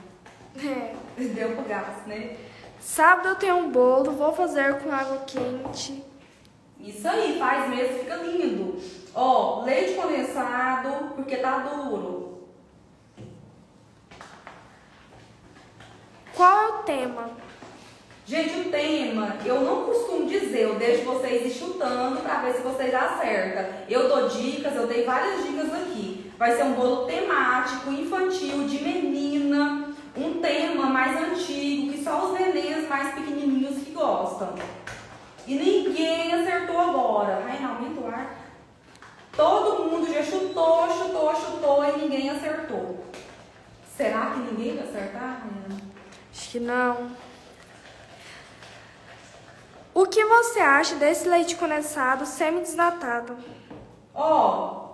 É. Deu pro gasto, né? Sábado eu tenho um bolo, vou fazer com água quente. Isso aí, faz mesmo, fica lindo. Ó, leite condensado, porque tá duro. Qual é o tema? Gente, o tema, eu não costumo dizer, eu deixo vocês ir chutando pra ver se vocês acertam. Eu dou dicas, eu dei várias dicas aqui. Vai ser um bolo temático, infantil, de menina, um tema mais antigo, que só os nenéns mais pequenininhos que gostam. E ninguém acertou agora. Ai, não, aumenta o ar. Todo mundo já chutou, chutou, chutou e ninguém acertou. Será que ninguém vai acertar, Rayana? Acho que não. O que você acha desse leite condensado semi-desnatado? Ó,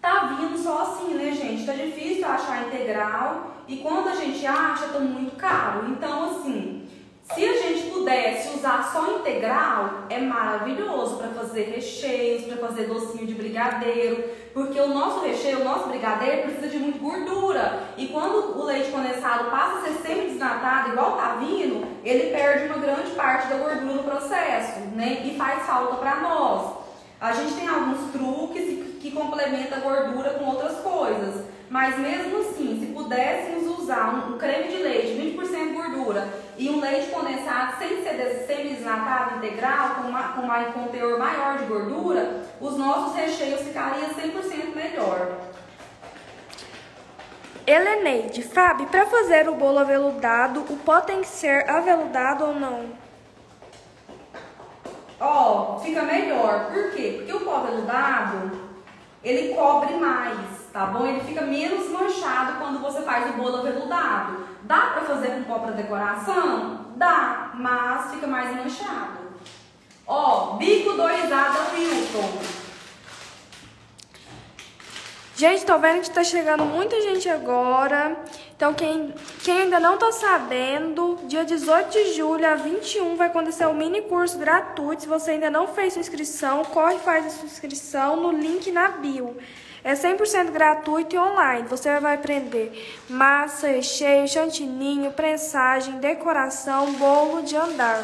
tá vindo só assim, né, gente? Tá difícil achar integral e quando a gente acha, tá muito caro. Então, assim, se a gente pudesse usar só integral, é maravilhoso para fazer recheios, para fazer docinho de brigadeiro, porque o nosso recheio, o nosso brigadeiro precisa de muita gordura. E quando o leite condensado passa a ser semi-desnatado, igual tá vindo, ele perde uma grande parte da gordura no processo, né? E faz falta para nós. A gente tem alguns truques que complementam a gordura com outras coisas. Mas mesmo assim, se pudéssemos usar um, um creme de leite, 20% gordura, e um leite condensado sem ser semi-desnatado integral, com, uma, com um conteúdo maior de gordura, os nossos recheios ficariam 100% melhor. Heleneide, Fábio, para fazer o bolo aveludado, o pó tem que ser aveludado ou não? Ó, fica melhor. Por quê? Porque o pó aveludado, ele cobre mais, tá bom? Ele fica menos manchado quando você faz o bolo aveludado. Dá pra fazer com pó pra decoração? Dá, mas fica mais manchado. Ó, bico 2A da Wilton. Gente, tô vendo que tá chegando muita gente agora. Então, quem, quem ainda não está sabendo, dia 18 de julho a 21 vai acontecer o um mini curso gratuito. Se você ainda não fez sua inscrição, corre e faz a sua inscrição no link na bio. É 100% gratuito e online. Você vai aprender massa, recheio, chantininho, prensagem, decoração, bolo de andar.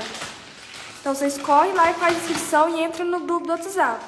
Então vocês correm lá e fazem inscrição e entram no grupo do WhatsApp.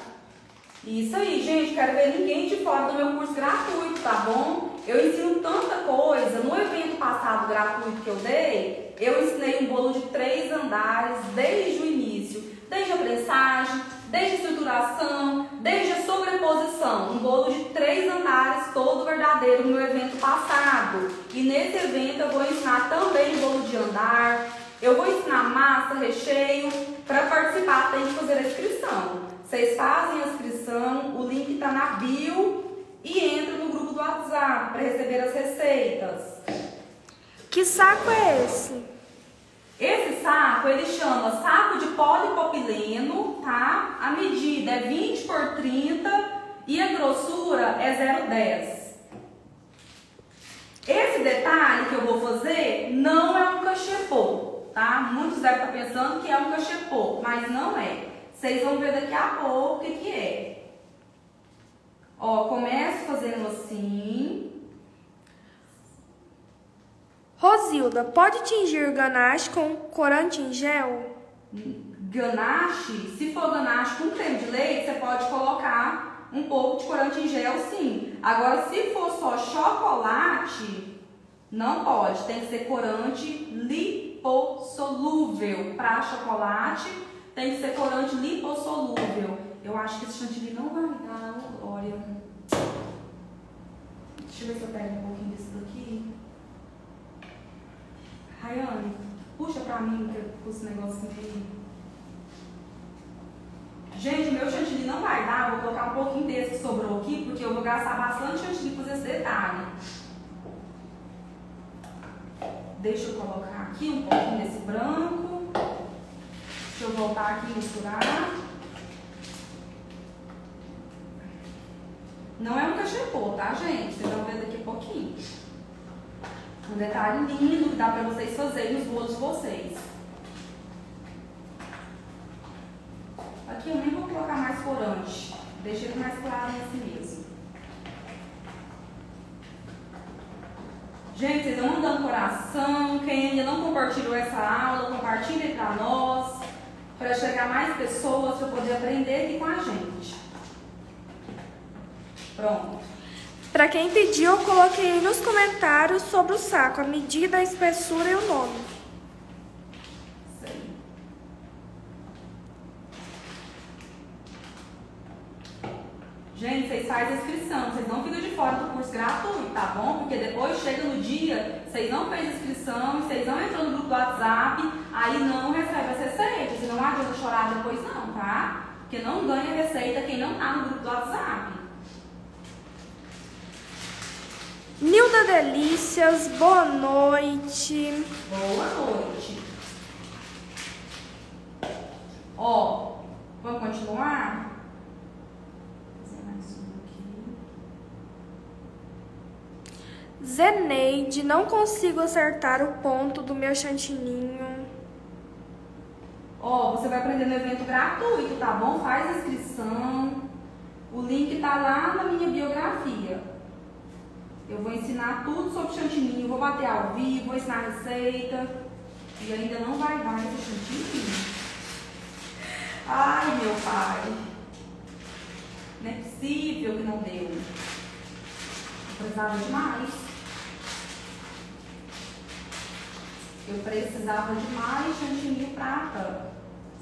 Isso aí, gente. Quero ver ninguém de fora do meu curso gratuito, tá bom? Eu ensino tanta coisa. No evento passado gratuito que eu dei, eu ensinei um bolo de três andares desde o início. Desde a prensagem, desde a estruturação, desde a sobreposição. Um bolo de três andares, todo verdadeiro, no evento passado. E nesse evento eu vou ensinar também bolo de andar. Eu vou ensinar massa, recheio. Para participar tem que fazer a inscrição. Vocês fazem a inscrição, o link está na bio e entra no grupo do WhatsApp para receber as receitas. Que saco é esse? Esse saco ele chama saco de polipropileno, tá? A medida é 20 por 30 e a grossura é 0,10. Esse detalhe que eu vou fazer não é um cachepô, tá? Muitos devem estar pensando que é um cachepô, mas não é. Vocês vão ver daqui a pouco o que, que é. Ó, começo fazendo assim. Rosilda, pode tingir ganache com corante em gel? Ganache, se for ganache com creme de leite, você pode colocar um pouco de corante em gel, sim. Agora, se for só chocolate, não pode. Tem que ser corante lipossolúvel. Para chocolate, tem que ser corante lipossolúvel. Eu acho que esse chantilly não vai dar, olha. Deixa eu ver se eu pego um pouquinho desse daqui. Rayane, puxa pra mim com esse negocinho aí. Gente, meu chantilly não vai dar, vou colocar um pouquinho desse que sobrou aqui, porque eu vou gastar bastante chantilly pra fazer esse detalhe. Deixa eu colocar aqui um pouquinho desse branco. Deixa eu voltar aqui e misturar. Não é um cachepô, tá, gente? Vocês vão ver daqui a pouquinho. Um detalhe lindo que dá pra vocês fazerem nos bolos de vocês. Aqui eu nem vou colocar mais corante. Deixa ele mais claro assim mesmo. Gente, vocês vão dando coração. Quem ainda não compartilhou essa aula, compartilhe para nós. Para chegar mais pessoas, para poder aprender aqui com a gente. Pronto. Para quem pediu, eu coloquei nos comentários sobre o saco, a medida, a espessura e o nome. Gente, vocês fazem a inscrição, vocês não ficam de fora do curso gratuito, tá bom? Porque depois chega no dia, vocês não fez inscrição, vocês não entram no grupo do WhatsApp, aí não recebe as receitas. E não adianta chorar depois não, tá? Porque não ganha receita quem não tá no grupo do WhatsApp. Nilda Delícias, boa noite. Boa noite. Ó, vamos continuar? Zeneide, não consigo acertar o ponto do meu chantininho. Ó, você vai aprender no evento gratuito, tá bom? Faz a inscrição. O link tá lá na minha biografia. Eu vou ensinar tudo sobre chantininho, vou bater ao vivo, vou ensinar a receita. E ainda não vai dar esse chantininho. Ai, meu pai. Não é possível que não deu. Eu precisava demais. Eu precisava de mais chantilly prata.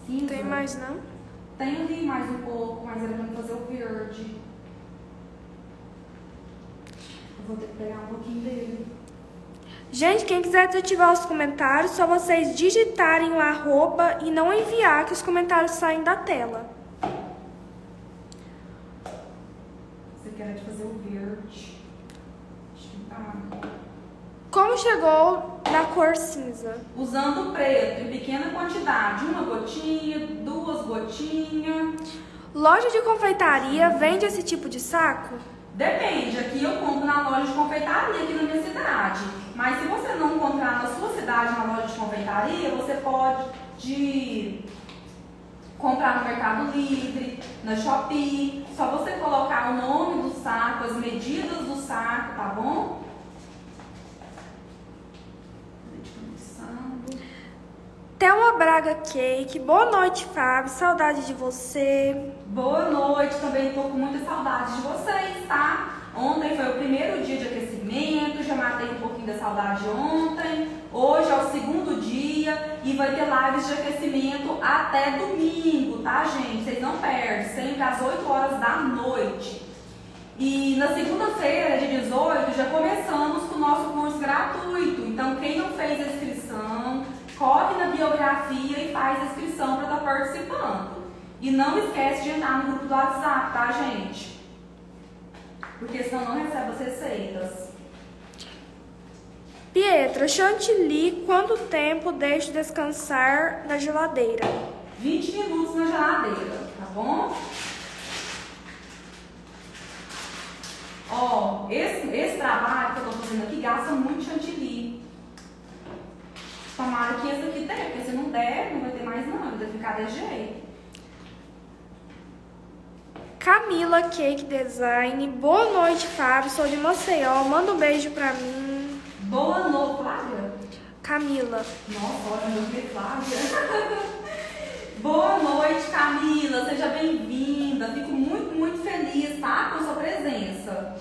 Cinza. Tem mais não? Tem ali mais um pouco, mas era pra fazer o verde. Eu vou ter que pegar um pouquinho dele. Gente, quem quiser desativar os comentários, só vocês digitarem o arroba e não enviar que os comentários saem da tela. Você quer fazer o verde. Como chegou na cor cinza? Usando preto em pequena quantidade, uma gotinha, duas gotinhas. Loja de confeitaria vende esse tipo de saco? Depende, aqui eu compro na loja de confeitaria aqui na minha cidade. Mas se você não encontrar na sua cidade na loja de confeitaria, você pode comprar no Mercado Livre, na Shopee. Só você colocar o nome do saco, as medidas do saco, tá bom? Thelma Braga Cake, boa noite, Fábio. Saudade de você. Boa noite, também estou com muita saudade de vocês, tá? Ontem foi o primeiro dia de aquecimento, já matei um pouquinho da saudade ontem. Hoje é o segundo dia e vai ter lives de aquecimento até domingo, tá, gente? Vocês não perdem, sempre às 8 horas da noite. E na segunda-feira, dia 18, já começamos com o nosso curso gratuito. Então, quem não fez a inscrição, corre na biografia e faz a inscrição para estar tá participando. E não esquece de entrar no grupo do WhatsApp, tá, gente? Porque senão não recebe as receitas. Pietra, chantilly, quanto tempo deixo descansar na geladeira? 20 minutos na geladeira, tá bom? Ó, esse, esse trabalho que eu tô fazendo aqui gasta muito chantilly. Tomara que esse aqui der, porque se não der, não vai ter mais não, vai ficar de jeito. Camila Cake Design. Boa noite, Fábio. Sou de Maceió. Manda um beijo pra mim. Boa noite, Flávia. Camila. Nossa, olha, meu nome é Flávia. Boa noite, Camila. Seja bem-vinda. Fico muito, muito feliz, tá? Com a sua presença.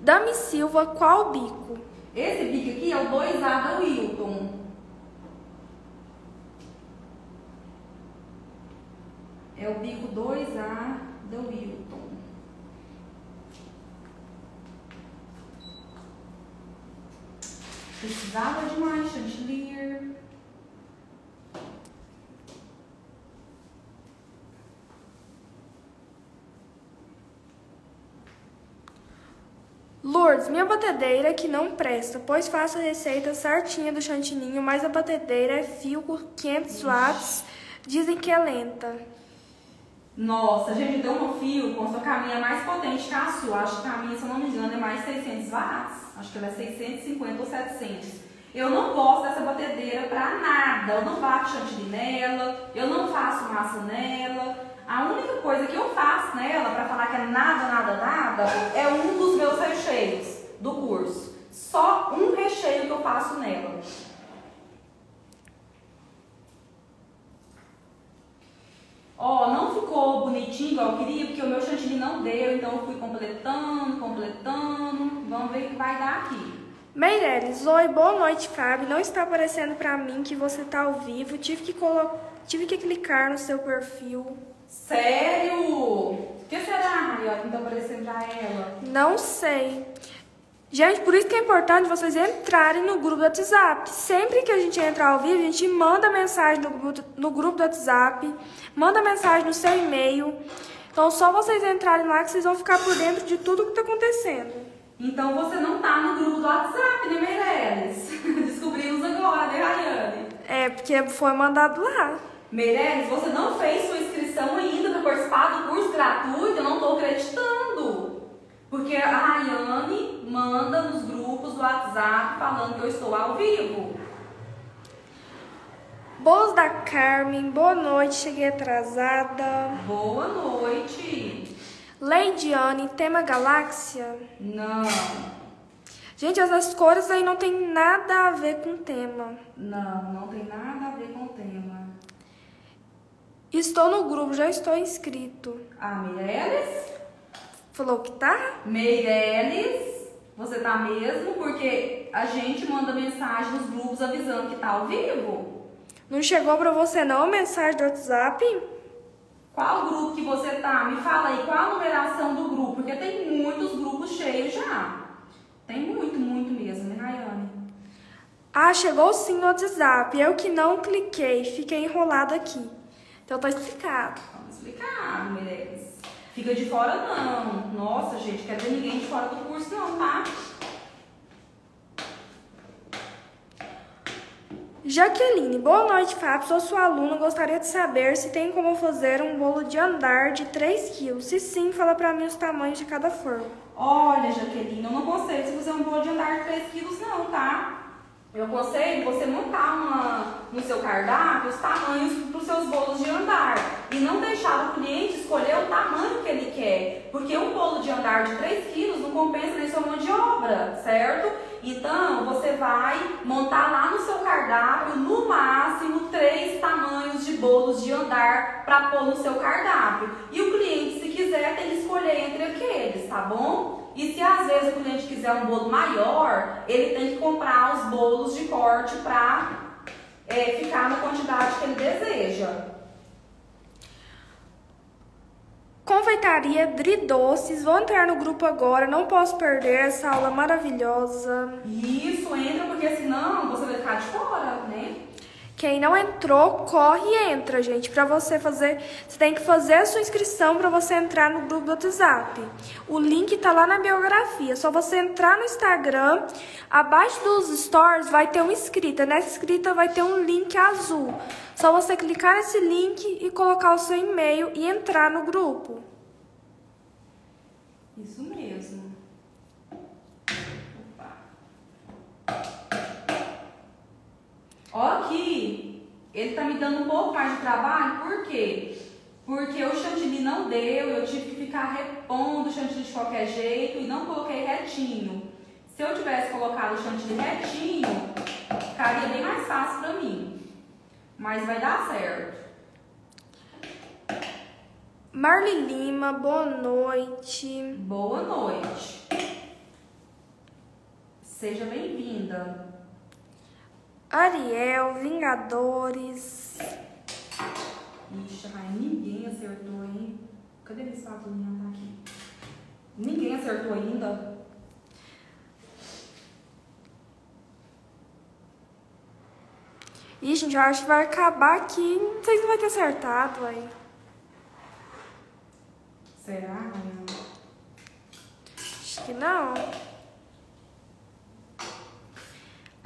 Dami Silva, qual bico? Esse bico aqui é o 2A da Wilton. É o bico 2A do Wilton. Precisava de mais chantilly. Lourdes, minha batedeira que não presta, pois faço a receita certinha do chantininho, mas a batedeira é fio por 500 watts, dizem que é lenta. Nossa, gente, então o fio com sua caminha mais potente que a sua. Acho que a minha, se eu não me engano, é mais 600 watts. Acho que ela é 650 ou 700. Eu não gosto dessa batedeira pra nada. Eu não bato chantilly nela, eu não faço massa nela. A única coisa que eu faço nela, pra falar que é nada, nada, nada, é um dos meus recheios do curso. Só um recheio que eu faço nela. Ó, não ficou bonitinho igual eu queria, porque o meu chantilly não deu, então eu fui completando, completando. Vamos ver o que vai dar aqui. Meireles, oi, boa noite, Fábio. Não está aparecendo pra mim que você tá ao vivo. Tive que, colo... Tive que clicar no seu perfil. Sério? O que será, Raio, que não tá aparecendo pra ela? Não sei. Gente, por isso que é importante vocês entrarem no grupo do WhatsApp. Sempre que a gente entrar ao vivo, a gente manda mensagem no grupo, no grupo do WhatsApp, manda mensagem no seu e-mail. Então, só vocês entrarem lá que vocês vão ficar por dentro de tudo que está acontecendo. Então, você não tá no grupo do WhatsApp, né, Meirelles? Descobrimos agora, né, Rayane? É, porque foi mandado lá. Meirelles, você não fez sua inscrição ainda para participar do curso gratuito? Eu não estou acreditando. Porque a Rayane manda nos grupos do WhatsApp falando que eu estou ao vivo. Bolos da Carmen, boa noite, cheguei atrasada. Boa noite. Leidiane, tema galáxia? Não. Gente, essas cores aí não tem nada a ver com o tema. Não, não tem nada a ver com o tema. Estou no grupo, já estou inscrito. A Mireles? Falou que tá? Meireles, você tá mesmo? Porque a gente manda mensagem nos grupos avisando que tá ao vivo. Não chegou pra você não a mensagem do WhatsApp? Qual grupo que você tá? Me fala aí, qual a numeração do grupo? Porque tem muitos grupos cheios já. Tem muito, muito mesmo, né, Rayane? Ah, chegou sim no WhatsApp. Eu que não cliquei, fiquei enrolada aqui. Então tá explicado. Tá explicado, Meireles. Fica de fora não. Nossa, gente, quer ver ninguém de fora do curso não, tá? Jaqueline, boa noite, Fábio. Sou sua aluna. Gostaria de saber se tem como fazer um bolo de andar de 3 quilos. Se sim, fala pra mim os tamanhos de cada forma. Olha, Jaqueline, eu não você fazer um bolo de andar de 3 quilos não, tá? Eu aconselho você montar uma, no seu cardápio os tamanhos para os seus bolos de andar e não deixar o cliente escolher o tamanho que ele quer, porque um bolo de andar de 3 quilos não compensa nem sua mão de obra, certo? Então você vai montar lá no seu cardápio no máximo três tamanhos de bolos de andar para pôr no seu cardápio e o cliente, se quiser, que escolher entre aqueles, tá bom? E se às vezes o cliente quiser um bolo maior, ele tem que comprar os bolos de corte para é, ficar na quantidade que ele deseja. Confeitaria Dri Doces, vou entrar no grupo agora, não posso perder essa aula maravilhosa. Isso, entra, porque senão você vai ficar de fora, né? Quem não entrou, corre e entra, gente. Para você fazer, você tem que fazer a sua inscrição para você entrar no grupo do WhatsApp. O link tá lá na biografia. Só você entrar no Instagram, abaixo dos stories vai ter uma escrita. Nessa escrita vai ter um link azul. Só você clicar nesse link e colocar o seu e-mail e entrar no grupo. Isso mesmo. Ó aqui, ele tá me dando um pouco mais de trabalho, por quê? Porque o chantilly não deu, eu tive que ficar repondo o chantilly de qualquer jeito e não coloquei retinho. Se eu tivesse colocado o chantilly retinho, ficaria bem mais fácil pra mim. Mas vai dar certo. Marli Lima, boa noite. Boa noite. Seja bem-vinda. Ariel, Vingadores. Ixi, ai, ninguém acertou, hein? Cadê minha espatulinha? Tá aqui. Ninguém acertou ainda. Ih, gente, eu acho que vai acabar aqui. Não sei se vai ter acertado aí. Será? Acho que não.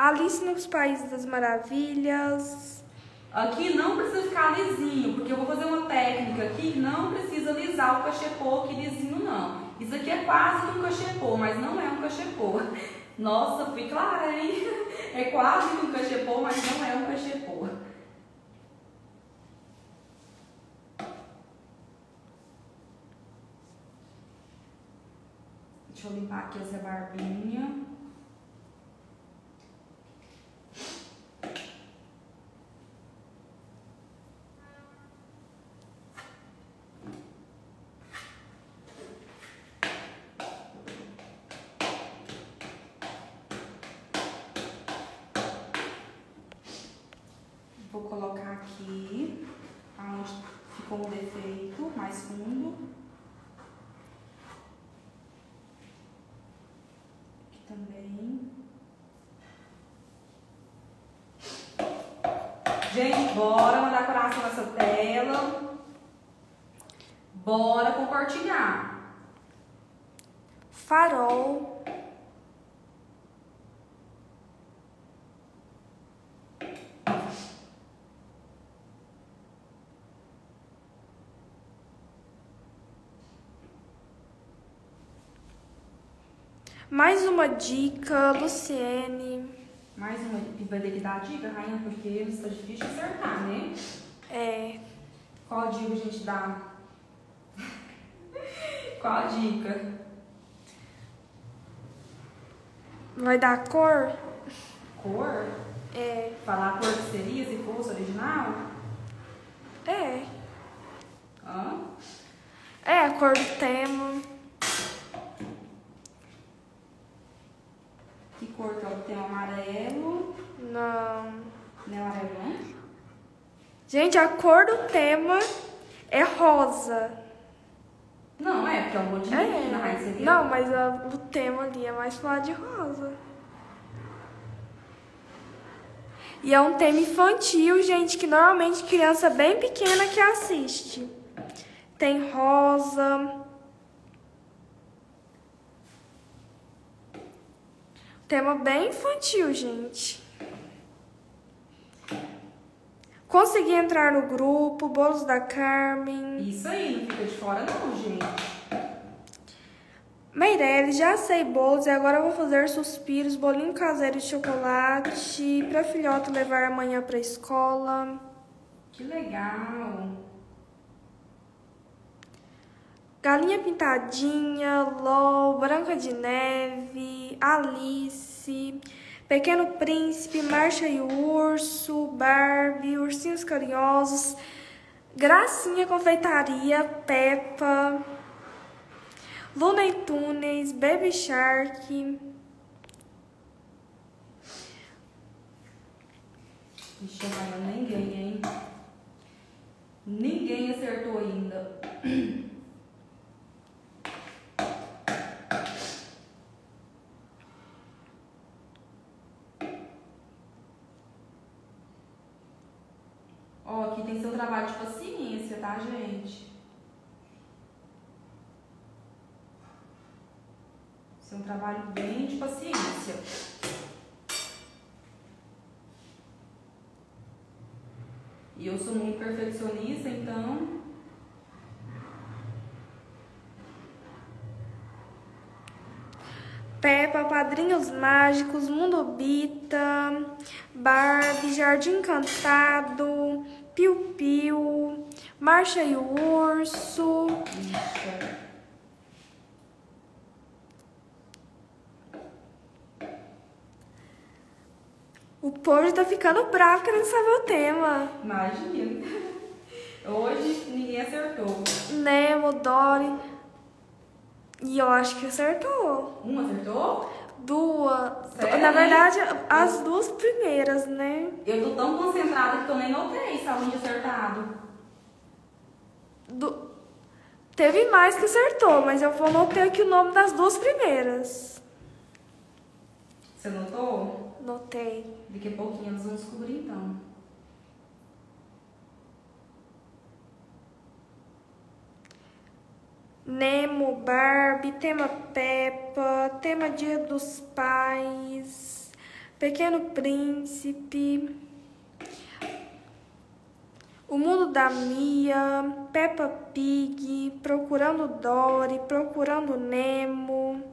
Alice nos Países das Maravilhas. Aqui não precisa ficar lisinho, porque eu vou fazer uma técnica aqui que não precisa lisar o cachepô aqui lisinho, não. Isso aqui é quase um cachepô, mas não é um cachepô. Nossa, fui clara, hein? É quase um cachepô, mas não é um cachepô. Deixa eu limpar aqui essa barbinha. Vou colocar aqui, onde ficou um defeito, mais fundo. Aqui também. Gente, bora mandar coração nessa tela. Bora compartilhar. Farol. Mais uma dica, Luciene. Mais uma e vai ter que dar a dica, rainha, porque está difícil de acertar, né? É, Qual a dica a gente dá? Qual a dica? vai dar cor? Cor? É, Falar a cor que seria se fosse original? é. Hã? É a cor do tema. Que é o tema amarelo? Não. Não é amarelo, não? Gente, a cor do tema é rosa. Não, é, porque é um monte de menina, rainha, É. seria? Não, mas a- o tema ali é mais lado de rosa. E é um tema infantil, gente, que normalmente criança bem pequena que assiste. Tem rosa. Tema bem infantil, gente. Consegui entrar no grupo, bolos da Carmen. Isso aí, não fica de fora não, gente. Meirelles, já sei bolos e agora vou fazer suspiros, bolinho caseiro de chocolate pra filhota levar amanhã pra escola. Que legal. Galinha Pintadinha, LOL, Branca de Neve, Alice, Pequeno Príncipe, Marcha e Urso, Barbie, Ursinhos Carinhosos, Gracinha Confeitaria, Peppa, Looney Tunes, Baby Shark, Ixi, Havaiana, ninguém, hein? Ninguém acertou ainda. Aqui tem seu trabalho de paciência, tá, gente? É um trabalho bem de paciência. E eu sou muito perfeccionista, então. Peppa, Padrinhos Mágicos, Mundo Bita, Barbie, Jardim Encantado, Piu Piu, Marcha e o Urso, Ixi, O povo já tá ficando bravo querendo saber o tema. imagina. Hoje ninguém acertou. Nemo, Dory. E eu acho que acertou. Um acertou? Duas. Sério? Na verdade, as duas primeiras, né? Eu tô tão concentrada que eu nem notei se alguém tinha acertado. Du- Teve mais que acertou, mas eu vou notar aqui o nome das duas primeiras. Você notou? Notei. Daqui a pouquinho eles vão descobrir então. Nemo, Barbie, tema Peppa, tema Dia dos Pais, Pequeno Príncipe, O Mundo da Mia, Peppa Pig, Procurando Dory, Procurando Nemo.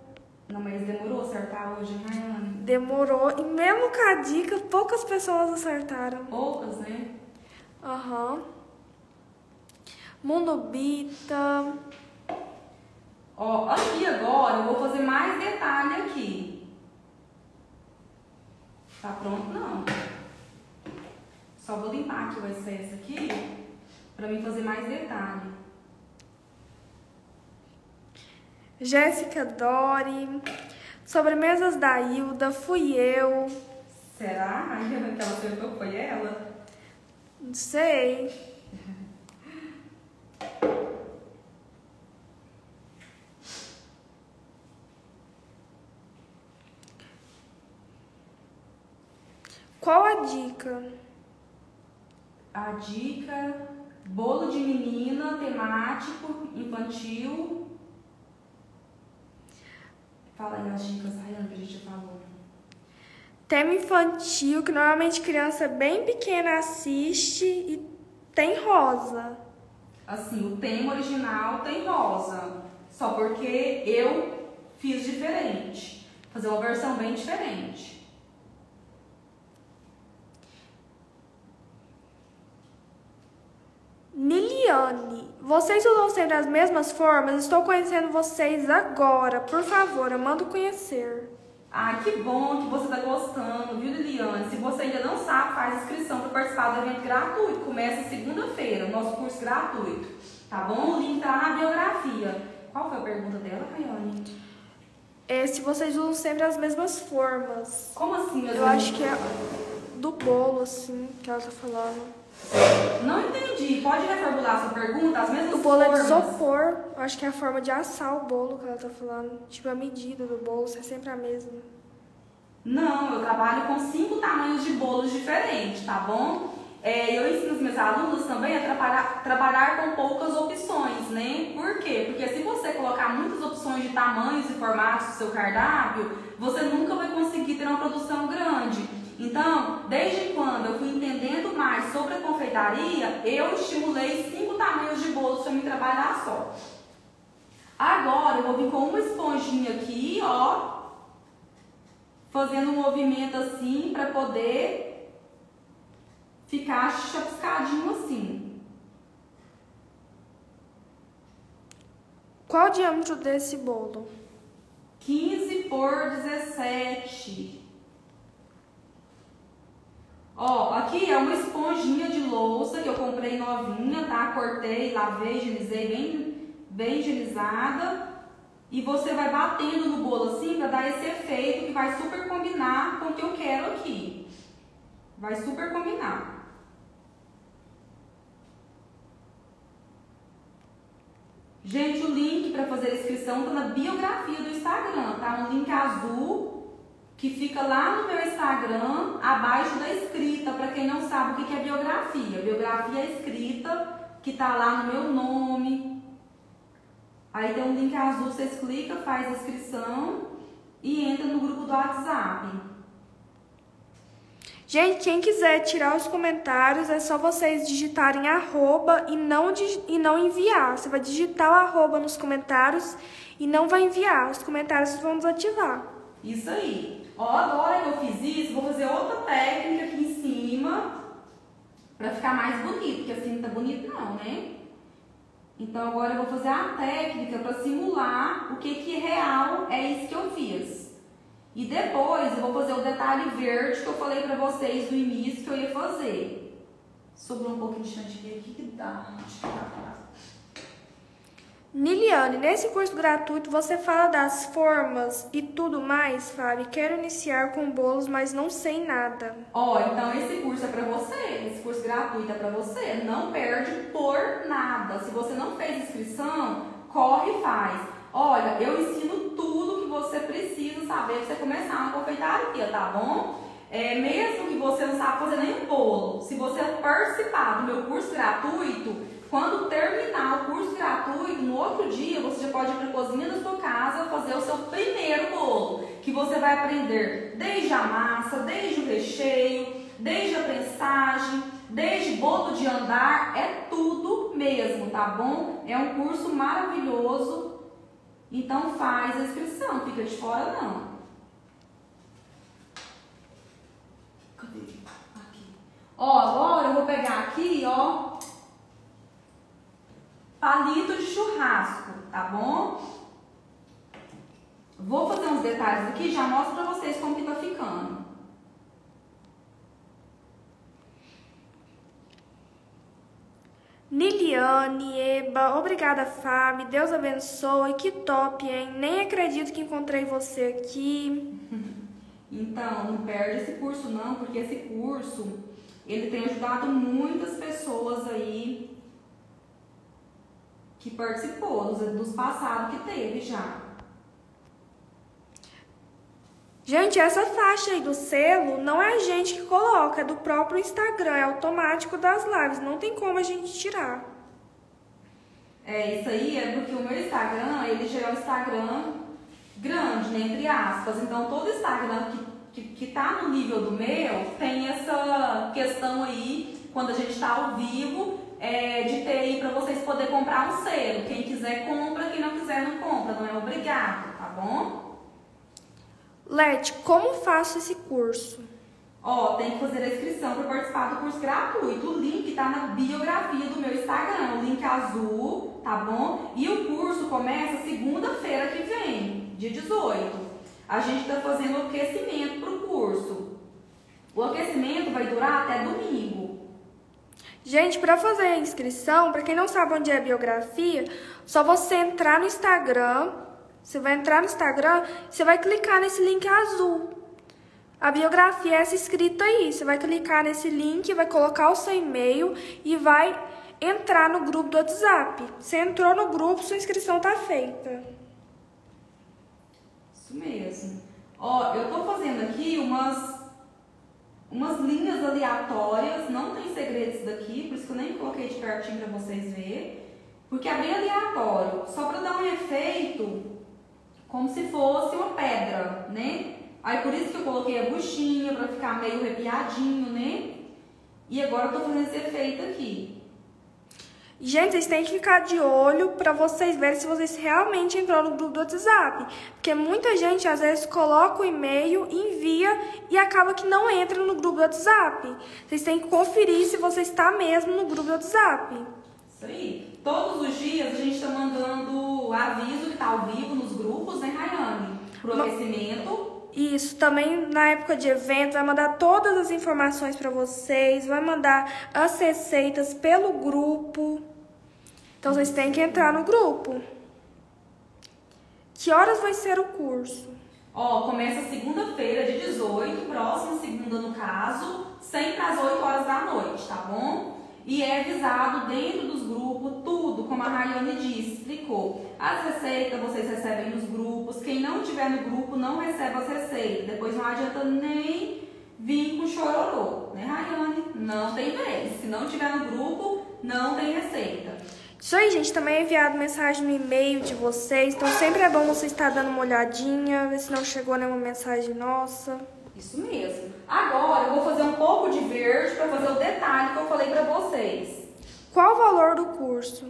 Não, mas demorou acertar hoje, Rayane? Demorou. E mesmo com a dica, poucas pessoas acertaram. Poucas, né? Aham. Mundo Bita. Ó, aqui agora eu vou fazer mais detalhe aqui. Tá pronto? Não. Só vou limpar aqui o excesso aqui pra mim fazer mais detalhe. Jéssica Dori. Sobremesas da Hilda. Fui eu. Será? Que ela acertou foi ela? Não sei. Qual a dica? A dica, bolo de menina, temático, infantil. Fala aí as dicas, Rayane, que a gente falou. Tema infantil que normalmente criança bem pequena assiste e tem rosa. Assim, o tema original tem rosa, só porque eu fiz diferente. Fazer uma versão bem diferente. Niliane, vocês usam sempre as mesmas formas? Estou conhecendo vocês agora. Por favor, eu mando conhecer. Ah, que bom que você está gostando, viu, Liliane? Se você ainda não sabe, faz inscrição para participar do evento gratuito. Começa segunda-feira, o nosso curso gratuito. Tá bom? O link tá na biografia. Qual foi a pergunta dela, Rayane? É, se vocês usam sempre as mesmas formas. Como assim, meus Eu amigos? acho que é do bolo, assim, que ela tá falando. Não entendi. Pode reformular sua pergunta? As mesmas O bolo é de formas? isopor. Eu acho que é a forma de assar o bolo que ela tá falando. Tipo, a medida do bolo é sempre a mesma. Não, eu trabalho com cinco tamanhos de bolos diferentes, tá bom? É, eu ensino os meus alunos também a trabalhar, trabalhar com poucas opções, né? Por quê? Porque se você colocar muitas opções de tamanhos e formatos no seu cardápio, você nunca vai conseguir ter uma produção grande. Então, desde quando eu fui entendendo mais sobre a confeitaria, eu estimulei cinco tamanhos de bolos para me trabalhar só. Agora eu vou vir com uma esponjinha aqui, ó, fazendo um movimento assim para poder ficar chapiscadinho assim. Qual o diâmetro desse bolo? 15 por 17. Ó, aqui é uma esponjinha de louça que eu comprei novinha, tá? Cortei, lavei, higienizei bem, bem higienizada. E você vai batendo no bolo assim para dar esse efeito que vai super combinar com o que eu quero aqui. Vai super combinar. Gente, o link para fazer a inscrição tá na biografia do Instagram, tá? Um link azul que fica lá no meu Instagram, abaixo da escrita, para quem não sabe o que é biografia. Biografia é escrita que tá lá no meu nome. Aí tem um link azul, vocês clicam, faz a inscrição e entra no grupo do WhatsApp. Gente, quem quiser tirar os comentários, é só vocês digitarem arroba e não, e não enviar. Você vai digitar o arroba nos comentários e não vai enviar. Os comentários vão desativar. Isso aí. Ó, agora que eu fiz isso, vou fazer outra técnica aqui em cima pra ficar mais bonito, porque assim não tá bonito não, né? Então agora eu vou fazer a técnica para simular o que que real é isso que eu fiz. E depois eu vou fazer o detalhe verde que eu falei pra vocês no início que eu ia fazer. Sobrou um pouquinho de chantilly aqui que dá. Acho que dá Niliane, nesse curso gratuito você fala das formas e tudo mais, Fábio. Quero iniciar com bolos, mas não sei nada. Ó, oh, então esse curso é pra você, esse curso gratuito é pra você. Não perde por nada. Se você não fez inscrição, corre e faz. Olha, eu ensino tudo que você precisa saber para você começar uma confeitaria, tá bom? É, mesmo que você não sabe fazer nem bolo, se você participar do meu curso gratuito, quando terminar o curso gratuito, no outro dia você já pode ir para a cozinha da sua casa fazer o seu primeiro bolo, que você vai aprender desde a massa, desde o recheio, desde a prensagem, desde bolo de andar, é tudo mesmo, tá bom? É um curso maravilhoso então faz a inscrição, fica de fora não. Cadê? Aqui. Ó, agora eu vou pegar aqui, ó, palito de churrasco, tá bom? Vou fazer uns detalhes aqui, já mostro pra vocês como que tá ficando. Niliane, Eba, obrigada Fábio, Deus abençoe, que top, hein? Nem acredito que encontrei você aqui. Então, não perde esse curso não, porque esse curso, ele tem ajudado muitas pessoas aí que participou dos, dos passados que teve já. Gente, essa faixa aí do selo não é a gente que coloca, é do próprio Instagram, é automático das lives, não tem como a gente tirar. É, isso aí é porque o meu Instagram, ele já é um Instagram grande, né, entre aspas. Então, todo Instagram que, que, que tá no nível do meu tem essa questão aí, quando a gente está ao vivo, é, de ter aí para vocês poderem comprar um selo. Quem quiser compra, quem não quiser não compra, não é obrigado, tá bom? Leti, como faço esse curso? Ó, tem que fazer a inscrição para participar do curso gratuito. O link tá na biografia do meu Instagram, o link azul, tá bom? E o curso começa segunda-feira que vem, dia 18. A gente está fazendo aquecimento para o curso. O aquecimento vai durar até domingo. Gente, para fazer a inscrição, para quem não sabe onde é a biografia, só você entrar no Instagram, você vai entrar no Instagram, você vai clicar nesse link azul. A biografia é essa escrita aí. Você vai clicar nesse link, vai colocar o seu e-mail e vai entrar no grupo do WhatsApp. Você entrou no grupo, sua inscrição está feita. Isso mesmo. Ó, eu tô fazendo aqui umas umas linhas aleatórias, não tem segredos daqui, por isso que eu nem coloquei de pertinho para vocês verem, porque é bem aleatório, só para dar um efeito como se fosse uma pedra, né? Aí por isso que eu coloquei a buchinha, pra ficar meio arrepiadinho, né? E agora eu tô fazendo esse efeito aqui. Gente, vocês têm que ficar de olho para vocês verem se vocês realmente entrou no grupo do WhatsApp. Porque muita gente às vezes coloca o e-mail, envia e acaba que não entra no grupo do WhatsApp. Vocês têm que conferir se você está mesmo no grupo do WhatsApp. Isso aí. Todos os dias a gente está mandando aviso que tá ao vivo nos grupos, né, Rayane? Pro aquecimento. Isso, também na época de evento, vai mandar todas as informações para vocês, vai mandar as receitas pelo grupo. Então vocês têm que entrar no grupo. Que horas vai ser o curso? Ó, começa segunda-feira, de 18, próxima segunda no caso, sempre às 8 horas da noite, tá bom? E é avisado dentro dos grupos tudo, como a Rayane disse, explicou. As receitas vocês recebem nos grupos, quem não tiver no grupo não recebe as receitas. Depois não adianta nem vir com chororô, né, Rayane? Não tem vez. Se não tiver no grupo, não tem receita. Isso aí, gente, também é enviado mensagem no e-mail de vocês, então sempre é bom você estar dando uma olhadinha, ver se não chegou nenhuma mensagem nossa. Isso mesmo. Agora eu vou fazer um pouco de verde para fazer o detalhe que eu falei para vocês. Qual o valor do curso?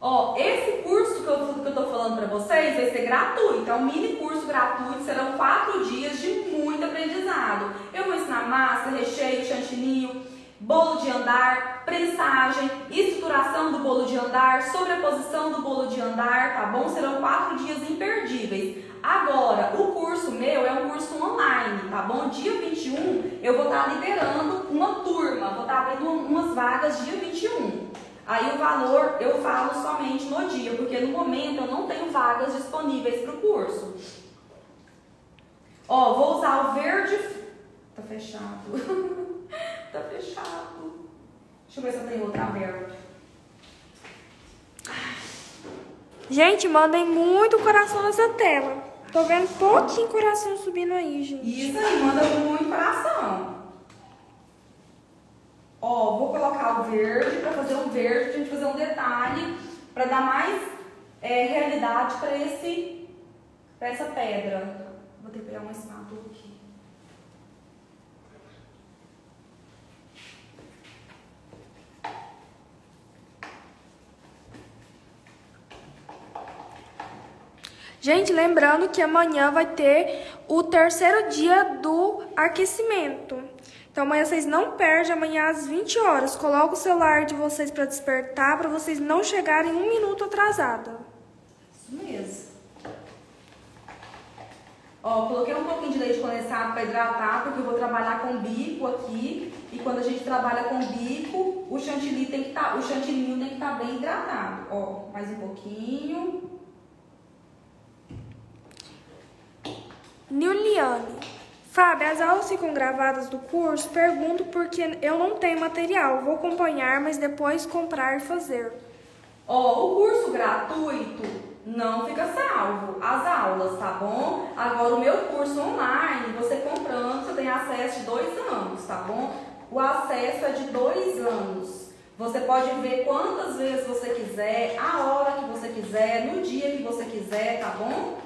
Ó, esse curso que eu, que eu tô falando para vocês vai ser gratuito. É um mini curso gratuito, serão quatro dias de muito aprendizado. Eu vou ensinar massa, recheio, chantininho, bolo de andar, prensagem, estruturação do bolo de andar, sobreposição do bolo de andar, tá bom? Serão quatro dias imperdíveis. Agora, o curso meu é um curso online, tá bom? Dia 21 eu vou estar liderando uma turma, vou estar abrindo umas vagas dia 21. Aí o valor eu falo somente no dia, porque no momento eu não tenho vagas disponíveis para o curso. Ó, vou usar o verde. Tá fechado. tá fechado. Deixa eu ver se eu tenho outra aberta. Gente, mandem muito coração nessa tela. Tô vendo pouquinho coração subindo aí, gente. Isso aí, manda muito coração. Ó, vou colocar o verde para fazer um verde, pra gente fazer um detalhe, para dar mais é, realidade para esse, pra essa pedra. Vou ter que pegar uma espátula aqui. Gente, lembrando que amanhã vai ter o terceiro dia do aquecimento. Então amanhã vocês não perdem, amanhã às 20 horas. Coloca o celular de vocês para despertar, para vocês não chegarem um minuto atrasada. Isso mesmo. Ó, coloquei um pouquinho de leite condensado para hidratar, porque eu vou trabalhar com bico aqui. E quando a gente trabalha com bico, o chantilly tem que tá, o chantilinho tem que estar bem hidratado. Ó, mais um pouquinho. Niliane. Fábio, as aulas ficam gravadas do curso? Pergunto porque eu não tenho material. Vou acompanhar, mas depois comprar e fazer. Ó, o curso gratuito não fica salvo as aulas, tá bom? Agora o meu curso online, você comprando, você tem acesso de dois anos, tá bom? O acesso é de dois anos. Você pode ver quantas vezes você quiser, a hora que você quiser, no dia que você quiser, tá bom?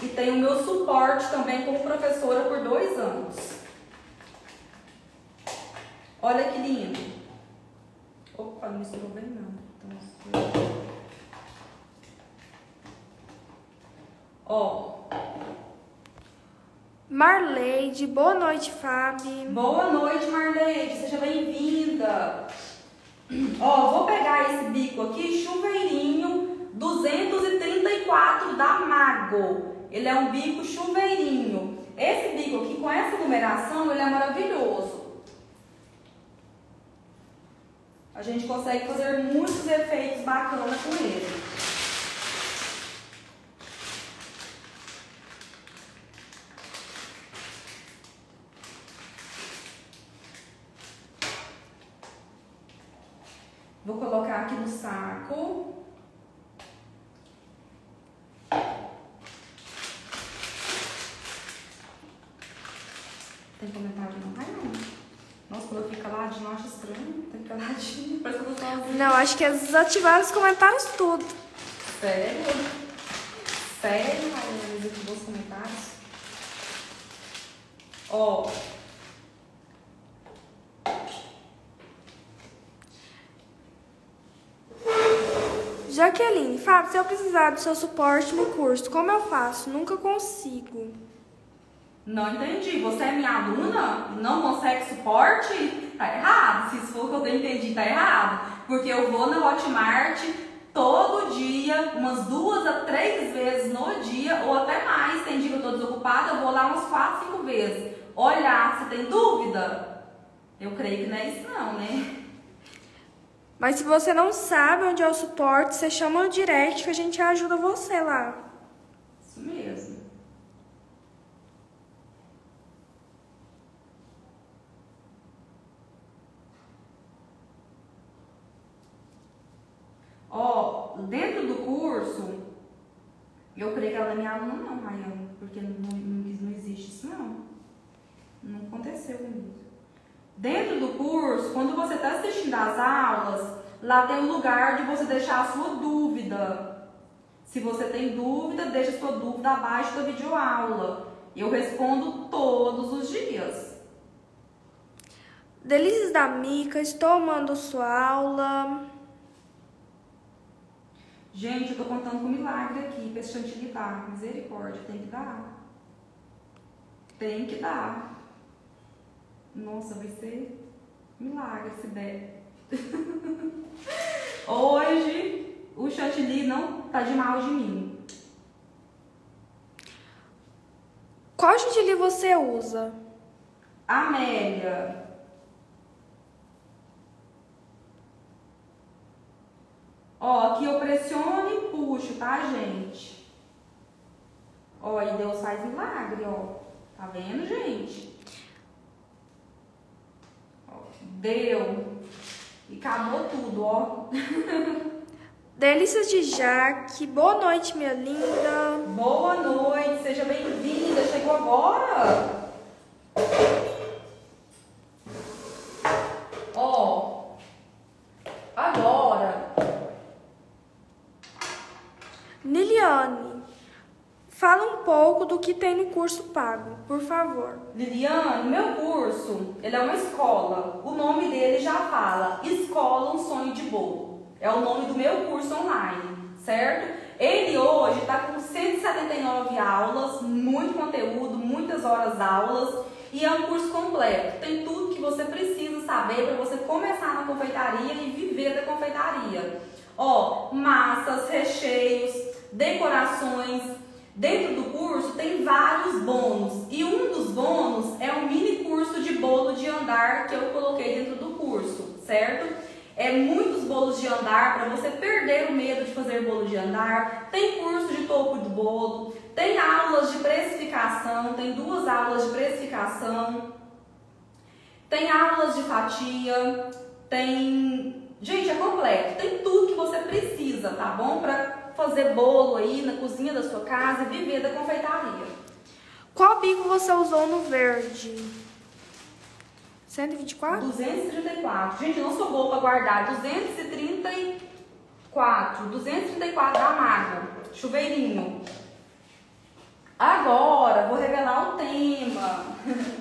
E tem o meu suporte também como professora por dois anos. Olha que lindo. Opa, não misturou bem não. Então, misturou. Ó, Marleide, boa noite, Fábio. boa noite, Marleide, seja bem-vinda. Ó, vou pegar esse bico aqui, chuveirinho 234 da Mago. Ele é um bico chuveirinho. Esse bico aqui, com essa numeração, ele é maravilhoso. A gente consegue fazer muitos efeitos bacanas com ele. Vou colocar aqui no saco. Tem comentário não? Ai, não. Nossa, quando eu fico caladinho, eu acho estranho. Tem caladinho, parece que eu tô sozinha. Não, acho que eles desativaram os comentários tudo. Sério? Sério, Rainha? Aqui os comentários. Ó, Jaqueline, Fábio, se eu precisar do seu suporte no curso, como eu faço? Nunca consigo. Não entendi. Você é minha aluna? Não consegue suporte? Tá errado. Se isso for o que eu entendi, tá errado. Porque eu vou na Hotmart todo dia, umas duas a três vezes no dia, ou até mais. Tem dia que eu tô desocupada, eu vou lá umas quatro, cinco vezes. Olhar, você tem dúvida? Eu creio que não é isso não, né? Mas se você não sabe onde é o suporte, você chama no direct que a gente ajuda você lá. Isso mesmo. Ó, dentro do curso, eu creio que ela é minha aluna não, Rayane, porque não, não, não existe isso não. Não aconteceu comigo. Dentro do curso, quando você está assistindo às aulas, lá tem um lugar de você deixar a sua dúvida. Se você tem dúvida, deixa a sua dúvida abaixo da videoaula. Eu respondo todos os dias. Delícias da Mica, estou amando sua aula. Gente, eu tô contando com milagre aqui pra esse chantilly dar. Misericórdia, tem que dar. Tem que dar. Nossa, vai ser milagre se der. Hoje, o chantilly não tá de mal de mim. Qual chantilly você usa? Amélia. Ó, aqui eu pressiono e puxo, tá, gente? Ó, e Deus faz milagre, ó. Tá vendo, gente? Ó, deu. E acabou tudo, ó. Delícias de Jaque, boa noite, minha linda. Boa noite, seja bem-vinda. Chegou agora? Ó, agora. Liliane, fala um pouco do que tem no curso pago, por favor. Liliane, meu curso, ele é uma escola. O nome dele já fala, Escola Um Sonho de Bolo. É o nome do meu curso online, certo? Ele hoje está com 179 aulas, muito conteúdo, muitas horas aulas e é um curso completo. Tem tudo que você precisa saber para você começar na confeitaria e viver da confeitaria. Ó, massas, recheios, decorações. Dentro do curso tem vários bônus e um dos bônus é um mini curso de bolo de andar que eu coloquei dentro do curso, certo? É muitos bolos de andar para você perder o medo de fazer bolo de andar. Tem curso de topo de bolo, tem aulas de precificação, tem duas aulas de precificação, tem aulas de fatia, tem. Gente, é completo, tem tudo que você precisa, tá bom? Para fazer bolo aí na cozinha da sua casa e viver da confeitaria. Qual bico você usou no verde? 124? 234. Gente, eu não sou boa para guardar. 234. 234 da Mago. Chuveirinho. Agora, vou revelar o tema.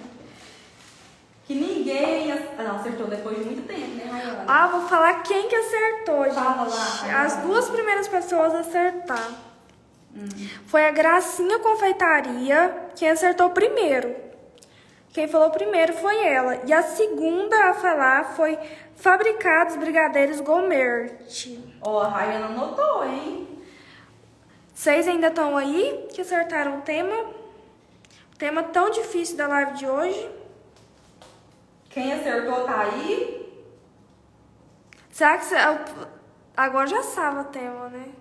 que ninguém... acertou depois de muito tempo, né, Rayana? Ah, vou falar quem que acertou, gente. Fala lá, As duas primeiras pessoas a acertar. Hum. Foi a Gracinha Confeitaria quem acertou primeiro. Quem falou primeiro foi ela. E a segunda a falar foi Fabricados Brigadeiros Gourmet. Ó, a Rayana anotou, hein? Vocês ainda estão aí que acertaram o tema? O tema tão difícil da live de hoje. Quem acertou tá aí? Será que você... Agora já sabe o tema, né?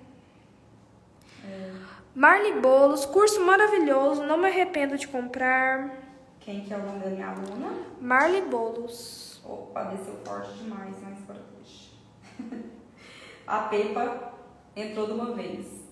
Marli Bolos, curso maravilhoso, não me arrependo de comprar. Quem que é o nome da minha aluna? Marli Bolos. Opa, desceu forte demais, mas para puxa. A Pepa entrou de uma vez.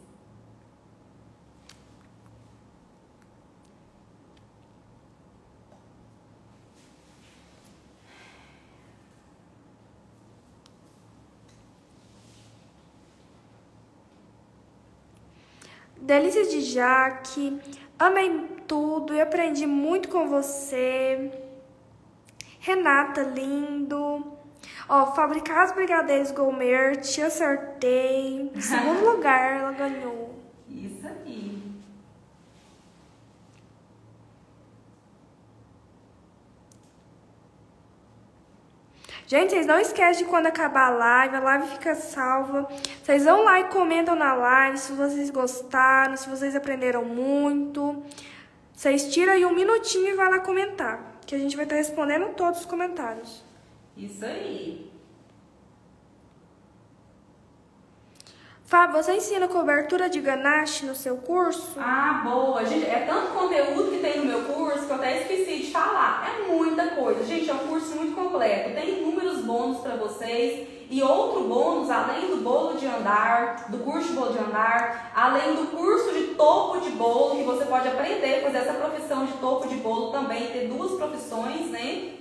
Delícias de Jaque. Amei tudo e aprendi muito com você. Renata, lindo. Ó, Fabricados Brigadeiros Gourmet, te acertei. Em segundo lugar, ela ganhou. Isso aí. Gente, vocês não esquecem de quando acabar a live, a live fica salva. Vocês vão lá e comentam na live se vocês gostaram, se vocês aprenderam muito. Vocês tiram aí um minutinho e vai lá comentar, que a gente vai estar respondendo todos os comentários. Isso aí. Fábio, você ensina cobertura de ganache no seu curso? Ah, boa. Gente, é tanto conteúdo que tem no meu curso que eu até esqueci de falar. É muita coisa. Gente, é um curso muito completo. Tem inúmeros bônus para vocês. E outro bônus, além do bolo de andar, do curso de bolo de andar, além do curso de topo de bolo, que você pode aprender fazer essa profissão de topo de bolo também, ter duas profissões, né?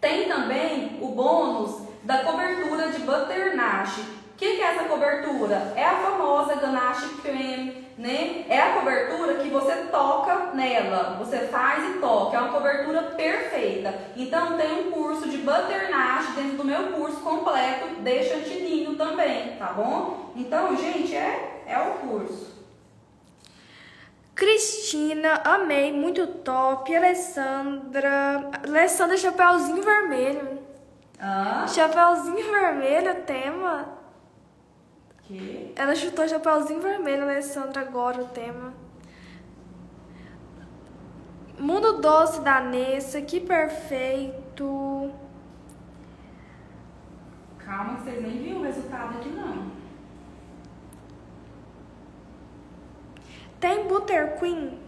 Tem também o bônus da cobertura de butternash. O que, que, é essa cobertura? É a famosa ganache creme, né? É a cobertura que você toca nela, você faz e toca. É uma cobertura perfeita. Então tem um curso de butternash dentro do meu curso completo de chantininho também, tá bom? Então, gente, é, é o curso. Cristina, amei, muito top. Alessandra, Alessandra, chapéuzinho vermelho. Ah, Chapeuzinho vermelho, tema. Que? Ela chutou Chapeuzinho vermelho, Alessandra, agora o tema. Mundo Doce da Nessa, que perfeito. Calma que vocês nem viram o resultado aqui não. Tem Butter Queen?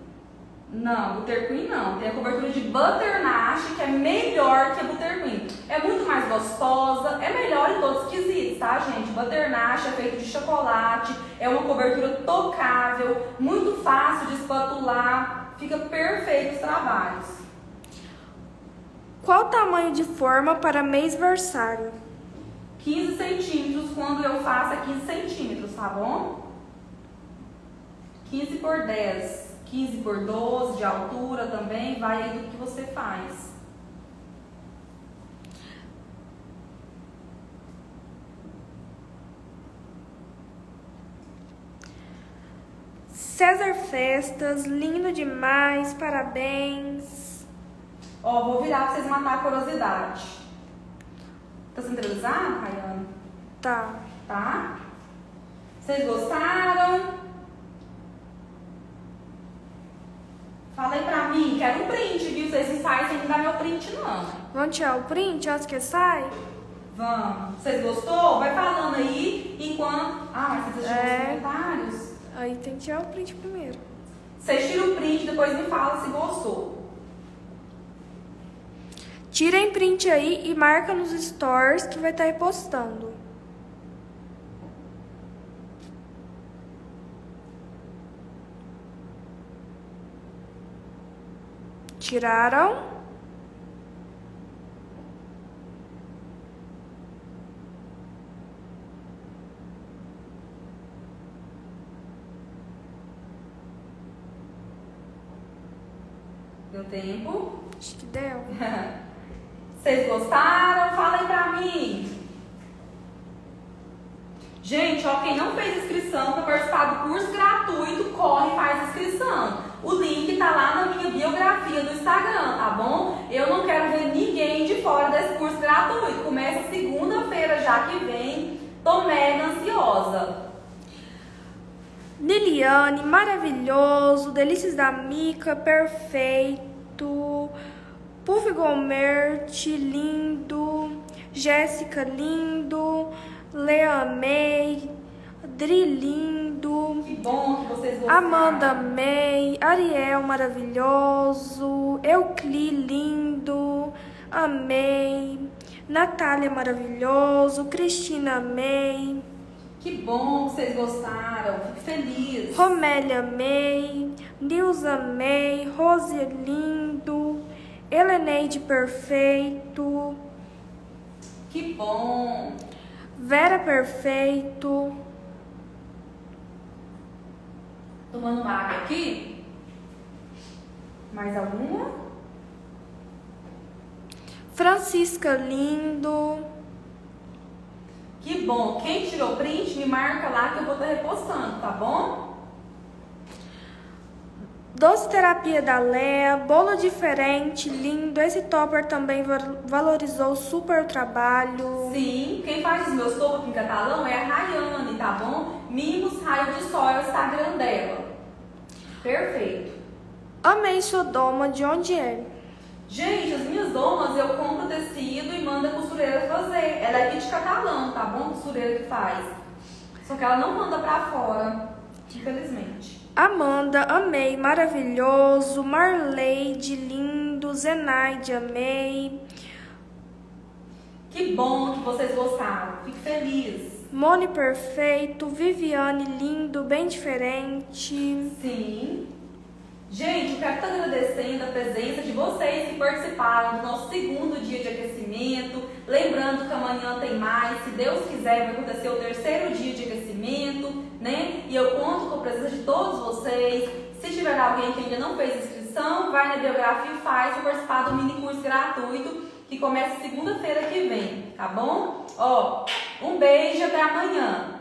Não, Butter Queen não. Tem a cobertura de Butternash, que é melhor que a Butter Queen. É muito mais gostosa, é melhor em todos os quesitos, tá, gente? Butternash é feito de chocolate, é uma cobertura tocável, muito fácil de espatular, fica perfeito os trabalhos. Qual o tamanho de forma para mêsversário? 15 centímetros, quando eu faço é 15 centímetros, tá bom? 15 por 10, 15 por 12 de altura também, vai aí do que você faz. César Festas, lindo demais, parabéns. Ó, vou virar pra vocês matar a curiosidade. Tá centralizado, Rayane? Tá. Tá? Vocês gostaram? Fala aí pra mim, quero um print, viu? Vocês não saem sem me dar meu print, não. Vamos tirar o print antes que sai? Vamos. Vocês gostou? Vai falando aí enquanto. Ah, mas vocês assistiram É. os comentários? Aí tem que tirar o print primeiro. Vocês tiram o print, depois me fala se gostou. Tirem print aí e marca nos stories que vai estar repostando. Tiraram? Deu tempo? Acho que deu. Vocês gostaram? Fala aí pra mim. Gente, ó, quem não fez inscrição para participar do curso gratuito, corre e faz inscrição. O link tá lá na minha biografia do Instagram, tá bom? Eu não quero ver ninguém de fora desse curso gratuito. Começa segunda-feira já que vem. Tô mega ansiosa. Liliane, maravilhoso. Delícias da Mica, perfeito. Puff Gomert, lindo. Jéssica, lindo. Lea May, Dri, lindo. Que bom que vocês gostaram. Amanda May, Ariel, maravilhoso. Eucli, lindo. Amei. Natália, maravilhoso. Cristina, amei. Que bom que vocês gostaram. Fico feliz. Romélia May, Nilza May, Rose lindo, Heleneide perfeito, Que bom. Vera perfeito, Tomando uma água aqui. Mais alguma? Francisca Lindo. Que bom. Quem tirou print, me marca lá que eu vou estar repostando, tá bom? Doce terapia da Lea, bolo diferente, lindo. Esse topper também valorizou super o trabalho. Sim, quem faz os meus topos em catalão é a Rayane, tá bom? Mimos Raio de Sol é o Instagram dela. Perfeito. Amei sua doma, de onde é? Gente, as minhas domas eu compro tecido e mando a costureira fazer. Ela é aqui de catalão, tá bom? Costureira que faz. Só que ela não manda pra fora, infelizmente. Amanda, amei, maravilhoso. Marleide, lindo. Zenaide, amei. Que bom que vocês gostaram. Fico feliz. Mone, perfeito. Viviane, lindo, bem diferente. Sim. Gente, quero estar agradecendo a presença de vocês que participaram do nosso segundo dia de aquecimento. Lembrando que amanhã tem mais. Se Deus quiser, vai acontecer o terceiro dia de aquecimento, né? E eu conto com a presença de todos vocês. Se tiver alguém que ainda não fez inscrição, vai na biografia e faz para participar do mini curso gratuito que começa segunda-feira que vem, tá bom? Ó, um beijo até amanhã.